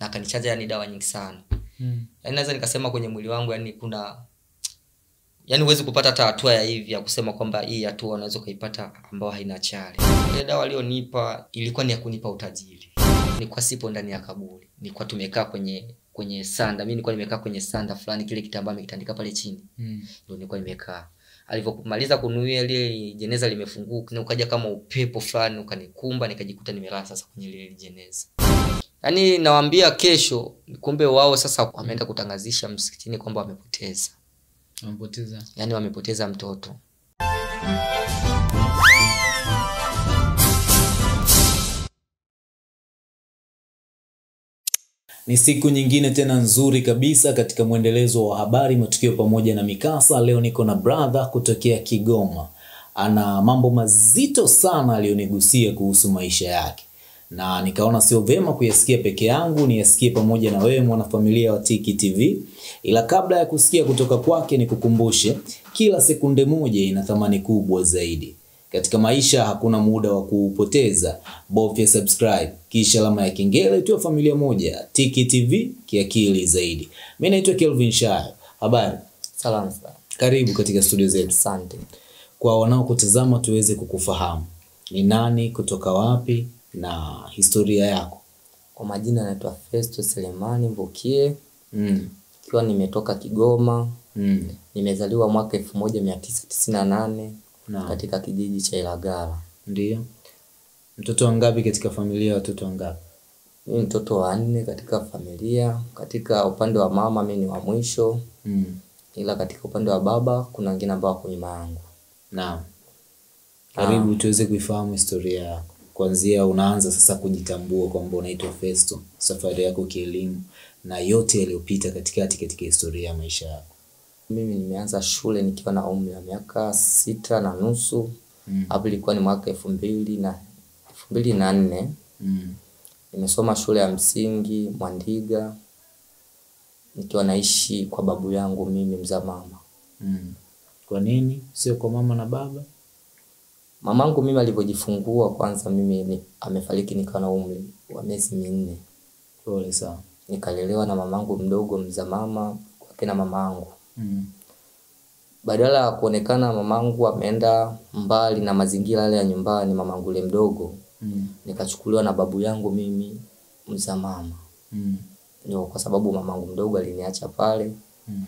na akanichanja yani dawa nyingi sana. Mm. yani naweza nikasema kwenye mwili wangu yani kuna yani huwezi kupata hata hatua ya hivi ya kusema kwamba hii hatua unaweza ukaipata ambayo haina chale ile dawa aliyonipa ilikuwa ni ya kunipa utajiri. Nilikuwa sipo ndani ya kaburi. Nilikuwa tumekaa kwenye kwenye sanda. Mi nilikuwa nimekaa kwenye sanda fulani kile kitambaa amekitandika pale chini. Mm. ndio nilikuwa nimekaa. Alivyomaliza kunuia ile jeneza limefunguka na ukaja kama upepo fulani ukanikumba nikajikuta nimelala sasa kwenye lile jeneza yaani nawaambia kesho kumbe wao sasa wameenda kutangazisha msikitini kwamba wamepoteza Wamepoteza. yaani wamepoteza mtoto Ni siku nyingine tena nzuri kabisa katika mwendelezo wa habari, matukio pamoja na mikasa. Leo niko na brother kutokea Kigoma, ana mambo mazito sana aliyonigusia kuhusu maisha yake, na nikaona sio vema kuyasikia peke yangu, niyasikie pamoja na wewe mwanafamilia wa Tiki TV. Ila kabla ya kusikia kutoka kwake, nikukumbushe kila sekunde moja ina thamani kubwa zaidi. Katika maisha hakuna muda wa kuupoteza. Bofya subscribe kisha alama ya kengele, tuwe familia moja. Tiki TV kiakili zaidi. Mimi naitwa Kelvin Shayo. Habari, salamu karibu katika studio zetu. asante Kwa wanaokutazama tuweze kukufahamu, ni nani, kutoka wapi na historia yako. kwa majina naitwa festo selemani mbokie Mm. ikiwa nimetoka kigoma Mm. nimezaliwa mwaka elfu moja mia tisa tisini na nane katika kijiji cha ilagala Ndio. Mtoto wangapi katika familia watoto wangapi? mi mtoto wa nne katika familia katika upande wa mama mi ni wa mwisho Mm. ila katika upande wa baba kuna wengine ambao wako nyuma yangu Naam. Karibu tuweze kuifahamu historia yako. Kuanzia unaanza sasa kujitambua kwamba unaitwa Festo, safari yako kielimu na yote yaliyopita katikati katika historia ya maisha yako. mimi nimeanza shule nikiwa na umri wa miaka sita na nusu Mm. hapo ilikuwa ni mwaka elfu mbili na elfu mbili na nne Mm. nimesoma shule ya msingi mwandiga nikiwa naishi kwa babu yangu mimi mzaa mama Mm. Kwa nini sio kwa mama na baba? Mamangu mimi alivyojifungua kwanza mimi ni, amefariki nikiwa na umri wa miezi minne Pole sana. nikalelewa na mamangu mdogo mza mama kwake na mamangu Mm. badala ya kuonekana mamangu ameenda mbali na mazingira yale ya nyumbani mamangu le mdogo Mm. nikachukuliwa na babu yangu mimi mza mama Mm. ndio kwa sababu mamangu mdogo aliniacha pale Mm.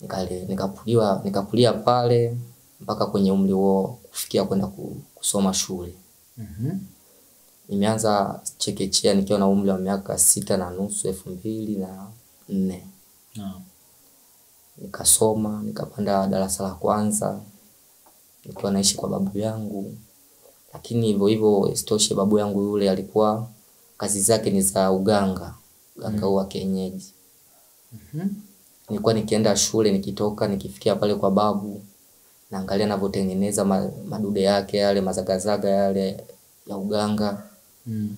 nikale nikapuliwa nikapulia pale mpaka kwenye umri huo kufikia kwenda kusoma shule Mhm. nimeanza chekechea nikiwa na umri wa miaka sita na nusu elfu mbili na nne Naam. nikasoma nikapanda darasa la kwanza nikiwa naishi kwa babu yangu lakini hivyo hivyo isitoshe babu yangu yule alikuwa kazi zake ni za uganga uganga huu wa kienyeji Mhm. nilikuwa nikienda shule nikitoka nikifikia pale kwa babu naangalia anavyotengeneza madude yake yale mazagazaga yale ya uganga Mm.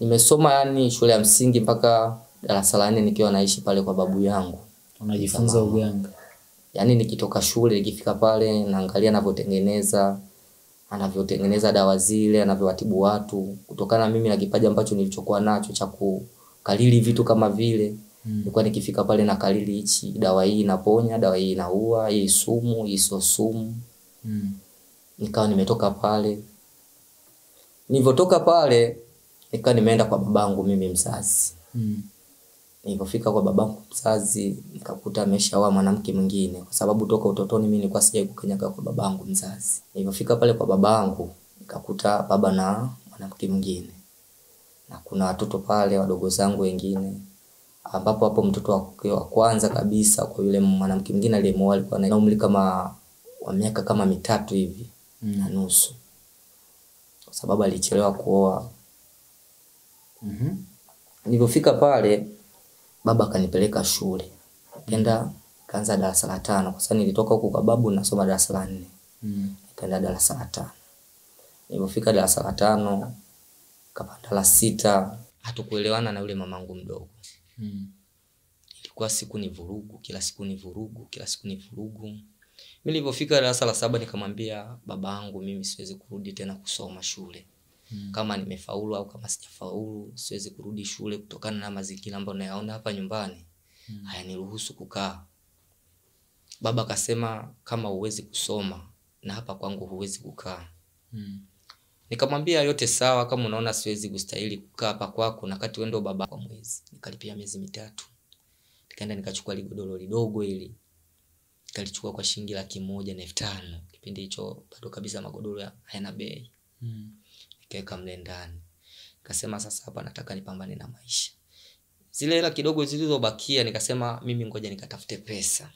nimesoma yani shule ya msingi mpaka darasa la nne nikiwa naishi pale kwa babu yangu Unajifunza uganga. yaani nikitoka shule nikifika pale naangalia anavyotengeneza anavyotengeneza dawa zile anavyowatibu watu kutokana na mimi na kipaji ambacho nilichokuwa nacho cha kukalili vitu kama vile Mm. nikifika pale na kalili hichi dawa hii inaponya dawa hii inaua hii sumu hii sio sumu. Mm. nikawa nimetoka pale. Nilivyotoka pale nikawa nimeenda kwa babangu mimi mzazi. Mm. nilipofika kwa babangu mzazi nikakuta ameshaoa mwanamke mwingine. Kwa sababu toka utotoni mimi nilikuwa sijai kukanyaga kwa babangu mzazi. Nilipofika pale kwa babangu nikakuta baba na mwanamke mwingine. Na kuna watoto pale wadogo zangu wengine ambapo hapo mtoto wake wa kwanza kabisa kwa yule mwanamke mwingine aliyemoa alikuwa na umri kama wa miaka kama mitatu hivi Mm. na nusu. Kwa sababu alichelewa kuoa. Mhm. Nilipofika pale baba akanipeleka shule. Nikaenda kaanza darasa la tano. Kwa sababu nilitoka huku kwa babu nasoma darasa la nne. Mm. nikaenda darasa la tano. Nilivyofika darasa la tano kapanda la sita. Hatukuelewana na yule mamangu mdogo Mm. ilikuwa siku ni vurugu kila siku ni vurugu kila siku ni vurugu. Mi nilivyofika darasa la saba nikamwambia baba yangu mimi siwezi kurudi tena kusoma shule. Kama nimefaulu au kama sijafaulu siwezi kurudi shule kutokana na mazingira ambayo nayaona hapa nyumbani. Hayaniruhusu kukaa. Baba akasema kama huwezi kusoma na hapa kwangu huwezi kukaa. Mm. Nikamwambia yote sawa kama unaona siwezi kustahili kukaa hapa kwako na kati wendo baba kwa mwezi. Nikalipia miezi mitatu. Nikaenda nikachukua ligodoro lidogo ili nikalichukua kwa shilingi laki moja na elfu tano. Kipindi hicho bado kabisa magodoro hayana bei. Mm. nikaweka mle ndani. Nikasema sasa hapa nataka nipambane na maisha. Zile hela kidogo zilizobakia nikasema mimi ngoja nikatafute pesa.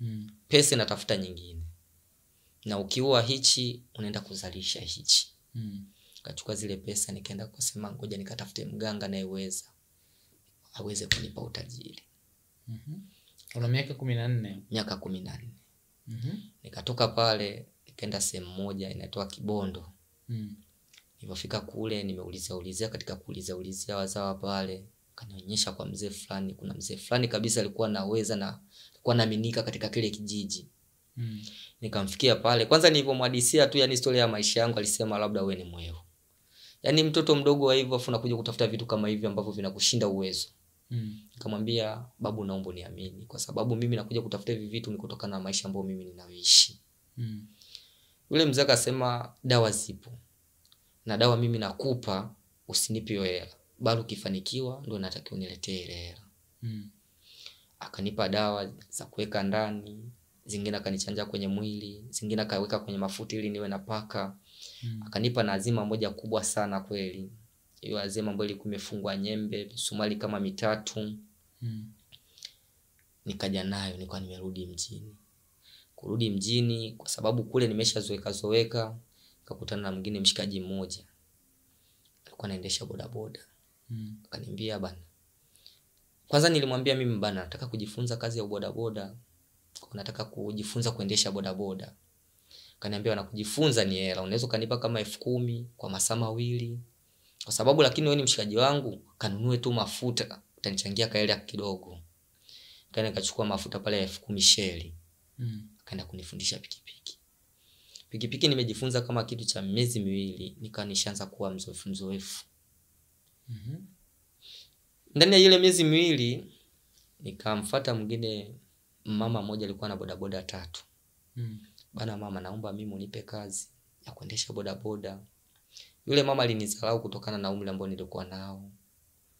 Mm. pesa natafuta nyingine. Na ukiua hichi unaenda kuzalisha hichi Mm. kachukua zile pesa nikaenda kusema ngoja nikatafute mganga anayeweza aweze kunipa utajiri. Una miaka kumi na nne? Miaka kumi na nne. Mhm. nikatoka pale nikaenda sehemu moja inatoa kibondo. Mm. nilipofika kule nimeulizaulizia katika kuulizia ulizia wazawa pale kanionyesha kwa mzee fulani. Kuna mzee fulani kabisa alikuwa naweza na alikuwa naaminika katika kile kijiji Mm. nikamfikia pale kwanza nilivyomwadisia tu yani historia ya maisha yangu alisema labda we ni mwevu yani mtoto mdogo wa hivyo afu nakuja kutafuta vitu kama hivyo ambavyo vinakushinda uwezo Mm. nikamwambia babu naomba niamini kwa sababu mimi nakuja kutafuta hivi vitu ni kutokana na maisha ambayo mimi ninayoishi Mm. yule mzee akasema dawa zipo na dawa mimi nakupa usinipe hiyo hela bali ukifanikiwa ndo natakiwa niletee ile hela Mm. akanipa dawa za kuweka ndani zingine akanichanja kwenye mwili zingine akaweka kwenye mafuta ili niwe napaka Mm. akanipa na azima moja kubwa sana kweli. Hiyo azima ambayo ilikuwa imefungwa nyembe sumali kama mitatu. Mm. nikaja nayo nilikuwa nimerudi mjini. Kurudi mjini kwa sababu kule nimeshazoeka zoeka nikakutana na mwingine mshikaji mmoja. Alikuwa anaendesha bodaboda Mm. akaniambia bana. Kwanza nilimwambia mimi bana nataka kujifunza kazi ya bodaboda nataka kujifunza kuendesha bodaboda. Kaniambia na kujifunza ni hela. Unaweza ukanipa kama elfu kumi kwa masaa mawili. Kwa sababu lakini wewe ni mshikaji wangu kanunue tu mafuta. Utanichangia kaela kidogo. Kaenda nikachukua mafuta pale ya elfu kumi sheli. Mm. akaenda kunifundisha pikipiki. Pikipiki nimejifunza kama kitu cha miezi miwili. Nikaa nishaanza kuwa mzoefu mzoefu. Mhm. ndani ya ile miezi miwili nikamfata mwingine mama mmoja alikuwa na bodaboda tatu Mm. bana mama naomba mimi unipe kazi ya kuendesha bodaboda yule mama alinidharau kutokana na umri ambao nilikuwa nao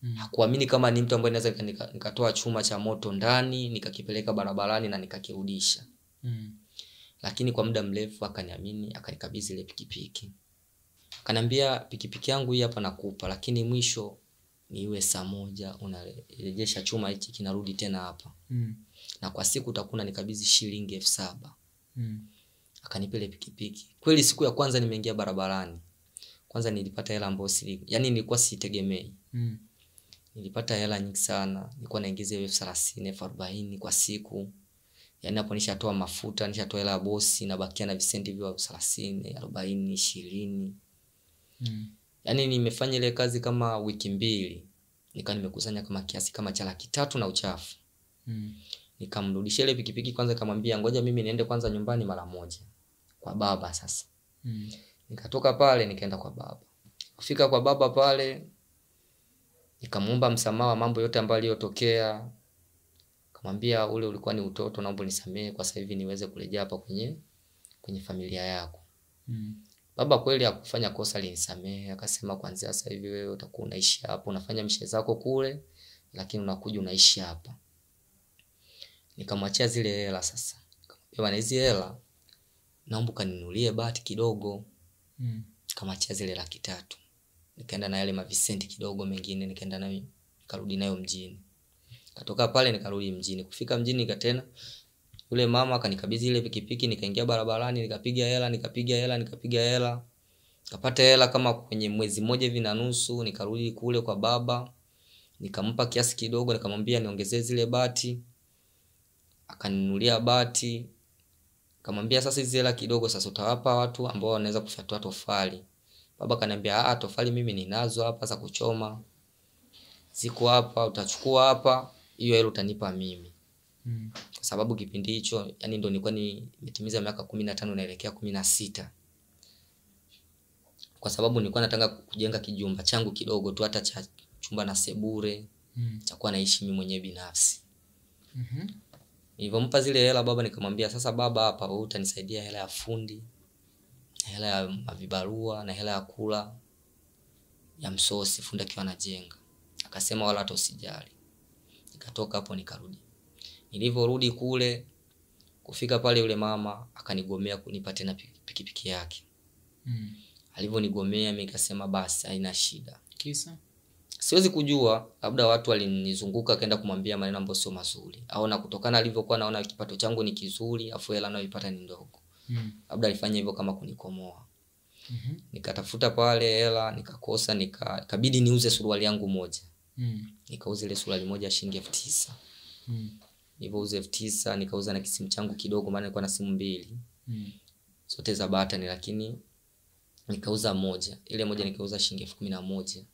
Mm. hakuamini kama ni mtu ambaye naweza nikatoa nika- chuma cha moto ndani nikakipeleka barabarani na nikakirudisha Mm. lakini kwa muda mrefu akaniamini akanikabidhi ile pikipiki akaniambia pikipiki yangu hii hapa nakupa lakini mwisho ni iwe saa moja unarejesha chuma hichi kinarudi tena hapa Mm. na kwa siku utakuna nikabizi shilingi elfu saba Mm. akanipele pikipiki kweli siku ya kwanza nimeingia barabarani kwanza nilipata hela ambayo si yani nilikuwa sitegemei Mm. nilipata hela nyingi sana nilikuwa naingiza elfu thelathini elfu arobaini kwa siku yaani hapo nishatoa mafuta nishatoa hela ya bosi nabakia na visenti vyo elfu thelathini arobaini ishirini Mm. Yaani nimefanya ile kazi kama wiki mbili nikawa nimekusanya kama kiasi kama cha laki tatu na uchafu Mm. nikamrudishia ile pikipiki kwanza kamwambia ngoja mimi niende kwanza nyumbani mara moja kwa baba sasa Mm. nikatoka pale nikaenda kwa baba kufika kwa baba pale nikamuomba msamaha wa mambo yote ambayo aliyotokea kamwambia ule ulikuwa ni utoto naomba nisamehe kwa sasa hivi niweze kurejea hapa kwenye kwenye familia yako Mm. Baba kweli akufanya kosa linisamehe, akasema kwanzia sasa hivi wewe utakuwa unaishi hapa unafanya mshe zako kule lakini unakuja unaishi hapa. Nikamwachia zile hela sasa. Nikamwambia bwana hizi hela naomba ukaninunulie bati kidogo. Mm. kamachia zile laki tatu. Nikaenda na yale mavisenti kidogo mengine nikaenda nayo nikarudi nayo mjini. Katoka pale nikarudi mjini. Kufika mjini nika tena yule mama akanikabidhi ile pikipiki nikaingia barabarani nikapiga hela nikapiga hela nikapiga hela. Kapata hela kama kwenye mwezi mmoja hivi na nusu nikarudi kule kwa baba. Nikampa kiasi kidogo nikamwambia niongezee zile bati. Akaninunulia bati. Kamwambia sasa hizi hela kidogo sasa utawapa watu ambao wanaweza kufyatua tofali. Baba kaniambia ah tofali mimi ninazo hapa za kuchoma. Ziko hapa utachukua hapa. Hiyo hela utanipa mimi. Mm. Kwa sababu kipindi hicho yani ndo nilikuwa nimetimiza miaka kumi na tano naelekea kumi na sita. Kwa sababu nilikuwa nataka kujenga kijumba changu kidogo tu hata cha chumba na sebure Mm. cha kuwa naishi mimi mwenyewe binafsi. Mhm. nilivyompa zile hela baba nikamwambia sasa baba hapa wewe utanisaidia hela ya fundi hela ya mavibarua na hela ya kula ya msosi fundi akiwa anajenga. Akasema wala hata usijali. Nikatoka hapo nikarudi nilivyorudi kule kufika pale yule mama akanigomea kunipa tena piki- pikipiki yake Mm. alivyonigomea mi nikasema basi haina shida Kisa? siwezi kujua labda watu walinizunguka akaenda kumwambia maneno ambayo sio mazuri au na kutokana alivyokuwa naona kipato changu ni kizuri afu hela anayoipata ni ndogo Mm. labda alifanya hivyo kama kunikomoa mm-hmm. nikatafuta pale hela nikakosa nika ikabidi niuze suruali yangu moja Mm. nikauza ile suruali moja shilingi elfu tisa Mm. Nilivyouza elfu tisa nikauza na kisimu changu kidogo maana nilikuwa na simu mbili. Mm. zote za batani lakini nikauza moja. Ile moja nikauza shilingi elfu kumi na moja.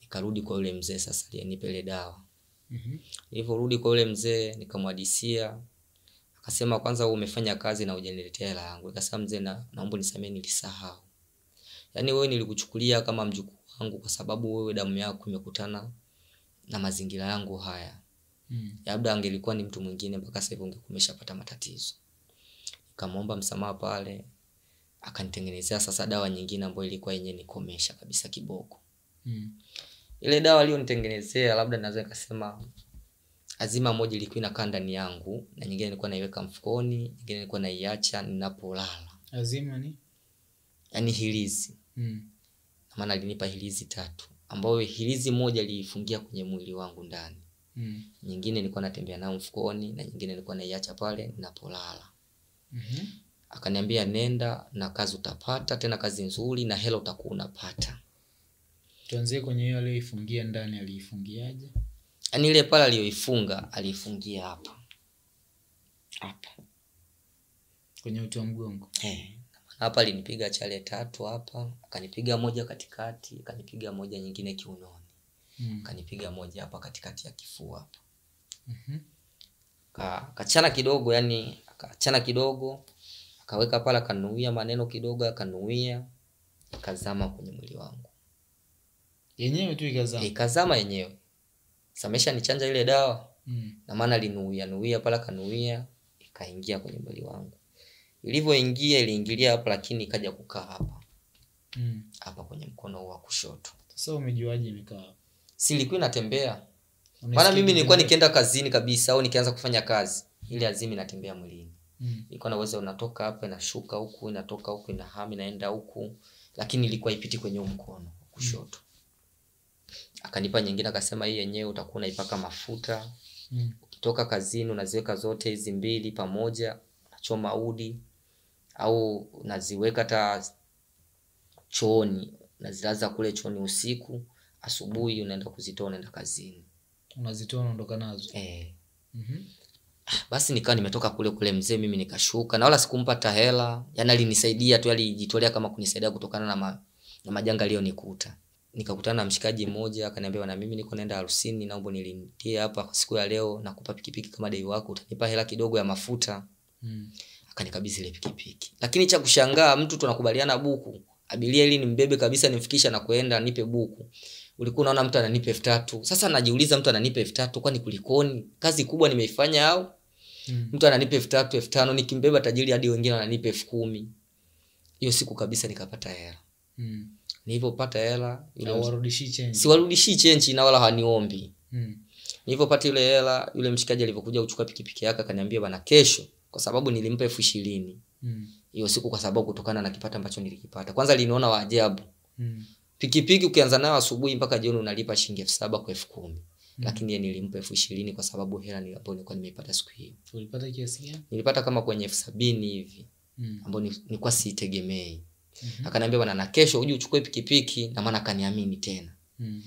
Nikarudi kwa yule mzee sasa aliyenipa ile dawa. Mhm. nilivyorudi kwa yule mzee nikamwadisia. Akasema kwanza wewe umefanya kazi na hujaniletea hela yangu. Nikasema mzee na naomba nisamee nilisahau. Yaani wewe nilikuchukulia kama mjukuu wangu kwa sababu wewe damu yako imekutana na mazingira yangu haya Mm. labda angelikuwa ni mtu mwingine mpaka sasa hivi ungekuwa umeshapata matatizo nikamwomba msamaha pale akanitengenezea sasa dawa nyingine ambayo ilikuwa yenye nikomesha kabisa kiboko Mm. ile dawa aliyonitengenezea labda naweza nikasema azima moja ilikuwa inakaa ndani yangu na nyingine nilikuwa naiweka mfukoni nyingine nilikuwa naiacha ninapolala Azima ni? yaani hilizi Mm. maana alinipa hilizi tatu ambayo hilizi moja liifungia kwenye mwili wangu ndani Mm. nyingine nilikuwa natembea nayo mfukoni na nyingine nilikuwa naiacha pale ninapolala Mhm. akaniambia nenda na kazi utapata tena kazi nzuri na hela utakuwa unapata Tuanzie kwenye hiyo aliyoifungia ndani, aliifungiaje? yaani ile pale aliyoifunga aliifungia hapa hapa Kwenye uti wa mgongo. Eh, hapa alinipiga chale tatu hapa akanipiga moja katikati akanipiga moja nyingine kiunoni Mm. kanipiga moja hapa katikati ya kifua hapa Mhm. Ka- kidogo yani akachana kidogo akaweka pale akanuia maneno kidogo akanuia ikazama kwenye mwili wangu. Yenyewe tu ikazama? Ikazama yenyewe. Samesha nichanja ile dawa. Mm. na maana alinuia nuia pale akanuia ikaingia kwenye mwili wangu. Ilivyoingia iliingilia hapa lakini ikaja kukaa hapa. Mm. hapa kwenye mkono wa kushoto. Sasa umejuaje imekaa hapo? si inatembea maana mimi nilikuwa nikienda kazini kabisa au nikianza kufanya kazi ile azimi inatembea mwilini Mm. ilikuwa naweza unatoka hapa inashuka huku inatoka huku inahama inaenda huku lakini ilikuwa ipiti kwenye huu mkono kushoto mm. akanipa nyingine akasema hii yenyewe utakuwa unaipaka mafuta Mm. ukitoka kazini unaziweka zote hizi mbili pamoja unachoma udi au unaziweka hata chooni nazilaza kule chooni usiku asubuhi unaenda kuzitoa unaenda kazini Unazitoa unaondoka nazo. eh. Mhm. basi nikawa nimetoka kule kule mzee mimi nikashuka na wala sikumpata hela yani alinisaidia tu alijitolea kama kunisaidia kutokana na, ma, na majanga aliyonikuta nikakutana na mshikaji mmoja akaniambia bwana mimi niko naenda harusini naomba nilindie hapa siku ya leo nakupa pikipiki kama dai wako utanipa hela kidogo ya mafuta Mm. akanikabidhi ile pikipiki lakini cha kushangaa mtu tunakubaliana buku abiria ili nimbebe kabisa nimfikisha na kuenda nipe buku ulikuwa unaona mtu ananipa elfu tatu. Sasa najiuliza mtu ananipa elfu tatu kwani kulikoni? Kazi kubwa nimeifanya au? Mm. mtu ananipa elfu tatu elfu tano nikimbeba tajiri hadi wengine wananipa elfu kumi. Hiyo siku kabisa nikapata hela. Mm. nilivyopata hela siwarudishii chenchi na wala haniombi. Mm. nilivyopata ile hela yule mshikaji alivyokuja kuchukua pikipiki yake akaniambia bana kesho. Kwa sababu nilimpa elfu ishirini. Mm. hiyo siku kwa sababu kutokana na kipato ambacho nilikipata. Kwanza liniona waajabu Mm. Pikipiki ukianza nayo asubuhi mpaka jioni unalipa shilingi elfu saba kwa elfu kumi lakini yeye nilimpa elfu ishirini kwa sababu hela ambayo nilikuwa nimeipata siku hiyo Ulipata kiasi gani? nilipata kama kwenye elfu sabini hivi Mm. ambayo ni- nilikuwa siitegemei -hmm. akaniambia bwana na kesho uje uchukue pikipiki na maana akaniamini tena Mm.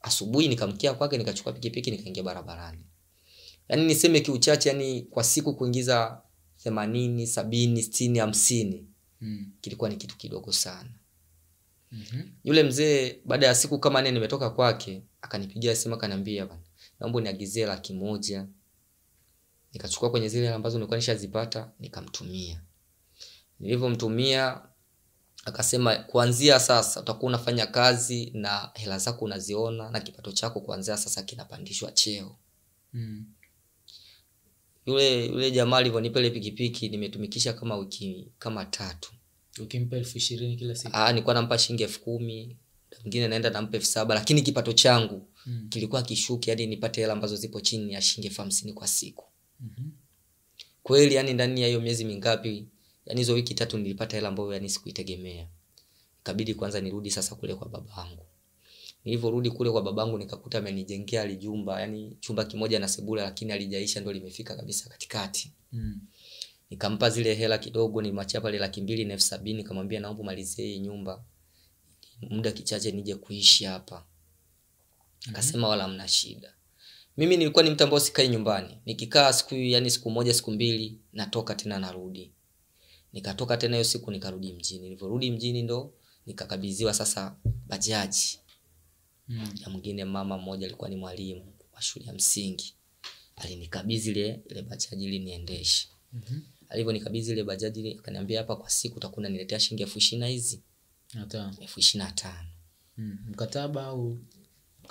asubuhi nikamkia kwake nikachukua pikipiki nikaingia barabarani yaani niseme kiuchache yani kwa siku kuingiza themanini sabini sitini hamsini Mm. kilikuwa ni kitu kidogo sana Mhm. yule mzee baada ya siku kama nne nimetoka kwake akanipigia simu akaniambia bana naomba niagizie laki moja nikachukua kwenye zile ambazo nilikuwa nishazipata nikamtumia nilivyomtumia akasema kuanzia sasa utakuwa unafanya kazi na hela zako unaziona na kipato chako kuanzia sasa kinapandishwa cheo Mm. yule yule jamaa alivyonipa ile pikipiki nimetumikisha kama wiki kama tatu ukimpa elfu ishirini kila siku Ah, nilikuwa nampa shilingi elfu kumi mwingine naenda nampa elfu saba lakini kipato changu Mm. kilikuwa kishuki hadi nipate hela ambazo zipo chini ya shilingi elfu hamsini kwa siku Mhm. kweli yani ndani ya hiyo miezi mingapi yani hizo wiki tatu nilipata hela ambayo yani sikuitegemea ikabidi kwanza nirudi sasa kule kwa babangu nilivyorudi kule kwa babangu nikakuta amenijengea alijumba yani chumba kimoja na sebula lakini alijaisha ndo limefika kabisa katikati Mm. Nikampa zile hela kidogo nimachia pale laki mbili na elfu sabini nikamwambia naomba malizie hii nyumba. Muda kichache nije kuishi hapa. Akasema wala mna shida. Mimi nilikuwa ni mtu ambao sikai nyumbani. Nikikaa siku yani siku moja siku mbili natoka tena narudi. Nikatoka tena hiyo siku nikarudi mjini. Nilivyorudi mjini ndo nikakabidhiwa sasa bajaji. Mm. ya mwingine mama mmoja alikuwa ni mwalimu wa shule ya msingi. Alinikabidhi ile ile bajaji ili niendeshe. Mhm. Alivyonikabidhi ile bajaji ile akaniambia hapa kwa siku utakuwa niletea shilingi elfu ishirini na hizi Hata. elfu ishirini na tano Mm. mkataba au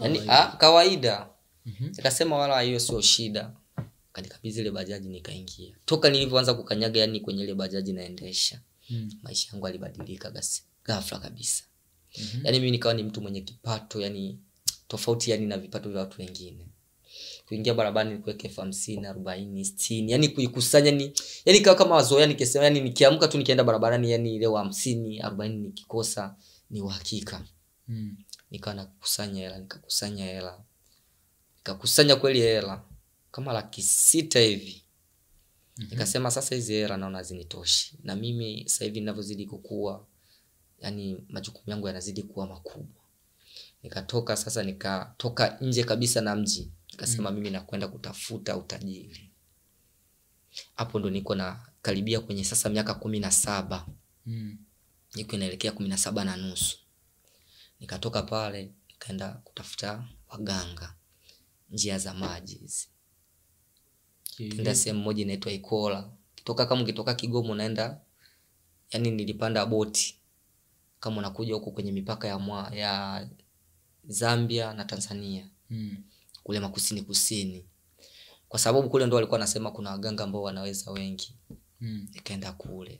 yani kawaida? Mm-hmm. Mhm. nikasema wala hiyo sio shida kanikabidhi ile bajaji nikaingia toka nilivyoanza kukanyaga yani kwenye ile bajaji naendesha Mm. maisha yangu alibadilika ghafla kabisa mm-hmm. yani mimi nikawa ni mtu mwenye kipato yani tofauti yani na vipato vya watu wengine kuingia barabarani nikuweke elfu hamsini arobaini sitini. Yani kuikusanya ni yani kawa kama wazoea nikisema yani nikiamka tu nikienda barabarani yani leo hamsini arobaini nikikosa ni uhakika. Mm. nikawa nakusanya hela nikakusanya hela. Nikakusanya kweli hela kama laki sita hivi. Mm-hmm. nikasema sasa hizi hela naona zinitoshi na mimi sasa hivi ninavyozidi kukua yani majukumu yangu yanazidi kuwa makubwa. Nikatoka sasa nikatoka nje kabisa na mji nikasema mimi nakwenda kutafuta utajiri. Hapo ndo niko na karibia kwenye sasa miaka kumi na saba. Mm. niko inaelekea kumi na saba na nusu. Nikatoka pale nikaenda kutafuta waganga. Njia za maji hizi. Kenda enda sehemu moja inaitwa ikola. Kitoka kama ukitoka kigomo naenda yani nilipanda boti. Kama unakuja huko kwenye mipaka ya, mwa, ya zambia na tanzania. Mm. Kule makusini kusini. Kwa sababu kule ndo walikuwa nasema kuna waganga ambao wanaweza wengi. Mm. nikaenda kule.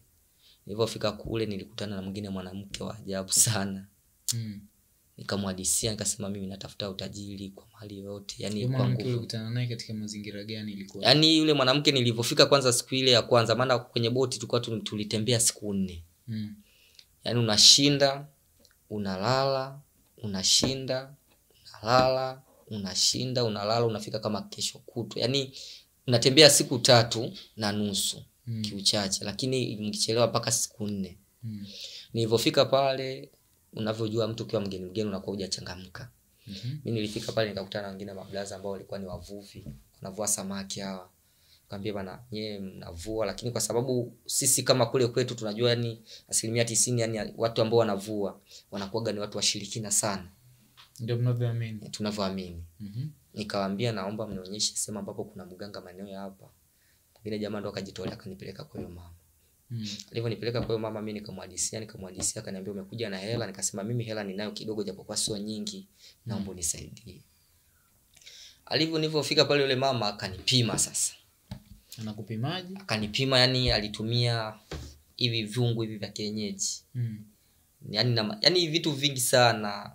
Nilivyofika kule nilikutana na mwingine mwanamke wa ajabu sana. Mm. nikamwadisia nikasema mimi natafuta utajiri kwa mali yoyote yani Huyo kwa nguvu. katika mazingira gani ilikuwa? Yani yule mwanamke nilivyofika kwanza siku ile ya kwanza maana kwenye boti tulikuwa tulitembea siku nne. Mm. yani unashinda unalala unashinda unalala unashinda unalala unafika kama kesho kutwa yani unatembea siku tatu na nusu Mm. kiuchache lakini mkichelewa mpaka siku nne Mm. nilivyofika pale unavyojua mtu ukiwa mgeni mgeni unakuwa hujachangamka Mhm. mi nilifika pale nikakutana na wengine mablaza ambao walikuwa ni wavuvi wanavua samaki hawa kaambia bana nyee mnavua lakini kwa sababu sisi kama kule kwetu tunajua yani asilimia tisini yani watu ambao wanavua wanakuwaga ni watu washirikina sana tunavyoamini. Mm-hmm. nikawaambia naomba mnionyeshe sehemu ambapo kuna mganga maeneo ya hapa. Ile jamaa ndo akajitolea akanipeleka kwa hiyo mama. Mm. alivyonipeleka kwa hiyo mama mi nikamwadisia nikamwadisia akaniambia umekuja na hela? Nikasema mimi hela ninayo kidogo japokuwa sio nyingi. Naomba unisaidie. Alivyo nilivyofika pale yule mama akanipima sasa. Anakupimaje? Akanipima yani alitumia hivi vyungu hivi vya kienyeji. Mm. yani, na, yani vitu vingi sana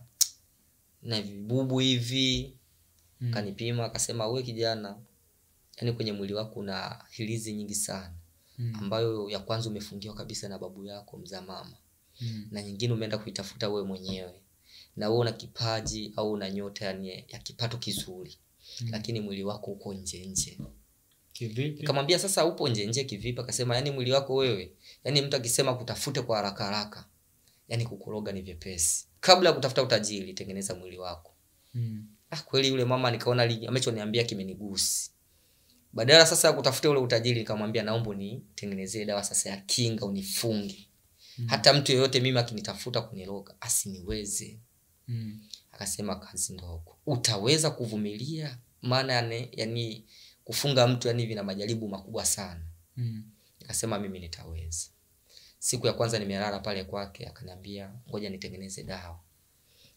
na vibubu hivi Mm. kanipima akasema we kijana yani kwenye mwili wako una hilizi nyingi sana Mm. ambayo ya kwanza umefungiwa kabisa na babu yako mzaa mama Mm. na nyingine umeenda kuitafuta wewe mwenyewe na wewe una kipaji au una nyota yani ya kipato kizuri Mm. lakini mwili wako uko nje nje kivipi nikamwambia sasa upo nje nje kivipi akasema yani mwili wako wewe yani mtu akisema kutafute kwa haraka haraka yani kukuroga ni vyepesi kabla ya kutafuta utajiri tengeneza mwili wako Mm. ah, kweli yule mama nikaona amechoniambia kimenigusi badala sasa ya kutafuta ule utajiri nikamwambia naomba unitengenezee dawa sasa ya kinga unifunge Mm. hata mtu yeyote mimi akinitafuta kuniroga asiniweze Mm. akasema kazi ndogo utaweza kuvumilia maana yani, yani kufunga mtu yani vina majaribu makubwa sana Mm. akasema mimi nitaweza siku ya kwanza nimelala pale kwake akaniambia ngoja nitengeneze dawa.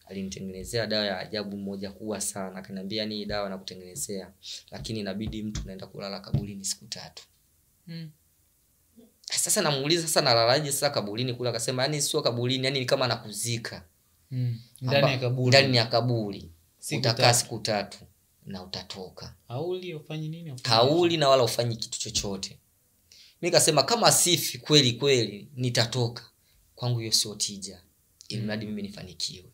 Alinitengenezea dawa ya ajabu moja kubwa sana. Akaniambia ni dawa nakutengenezea lakini inabidi mtu naenda kulala kaburini siku tatu. Mm. sasa namuuliza sasa nalalaje sasa kaburini kule? Akasema yani sio kaburini yani ni kama nakuzika. Mm. ndani ya kaburi ndani ya kaburi utakaa tatu. siku tatu na utatoka. Kauli, ufanyi nini? Kauli na wala ufanyi kitu chochote mi kasema kama sifi kweli kweli nitatoka. Kwangu hiyo sio tija. Ili mradi mimi nifanikiwe.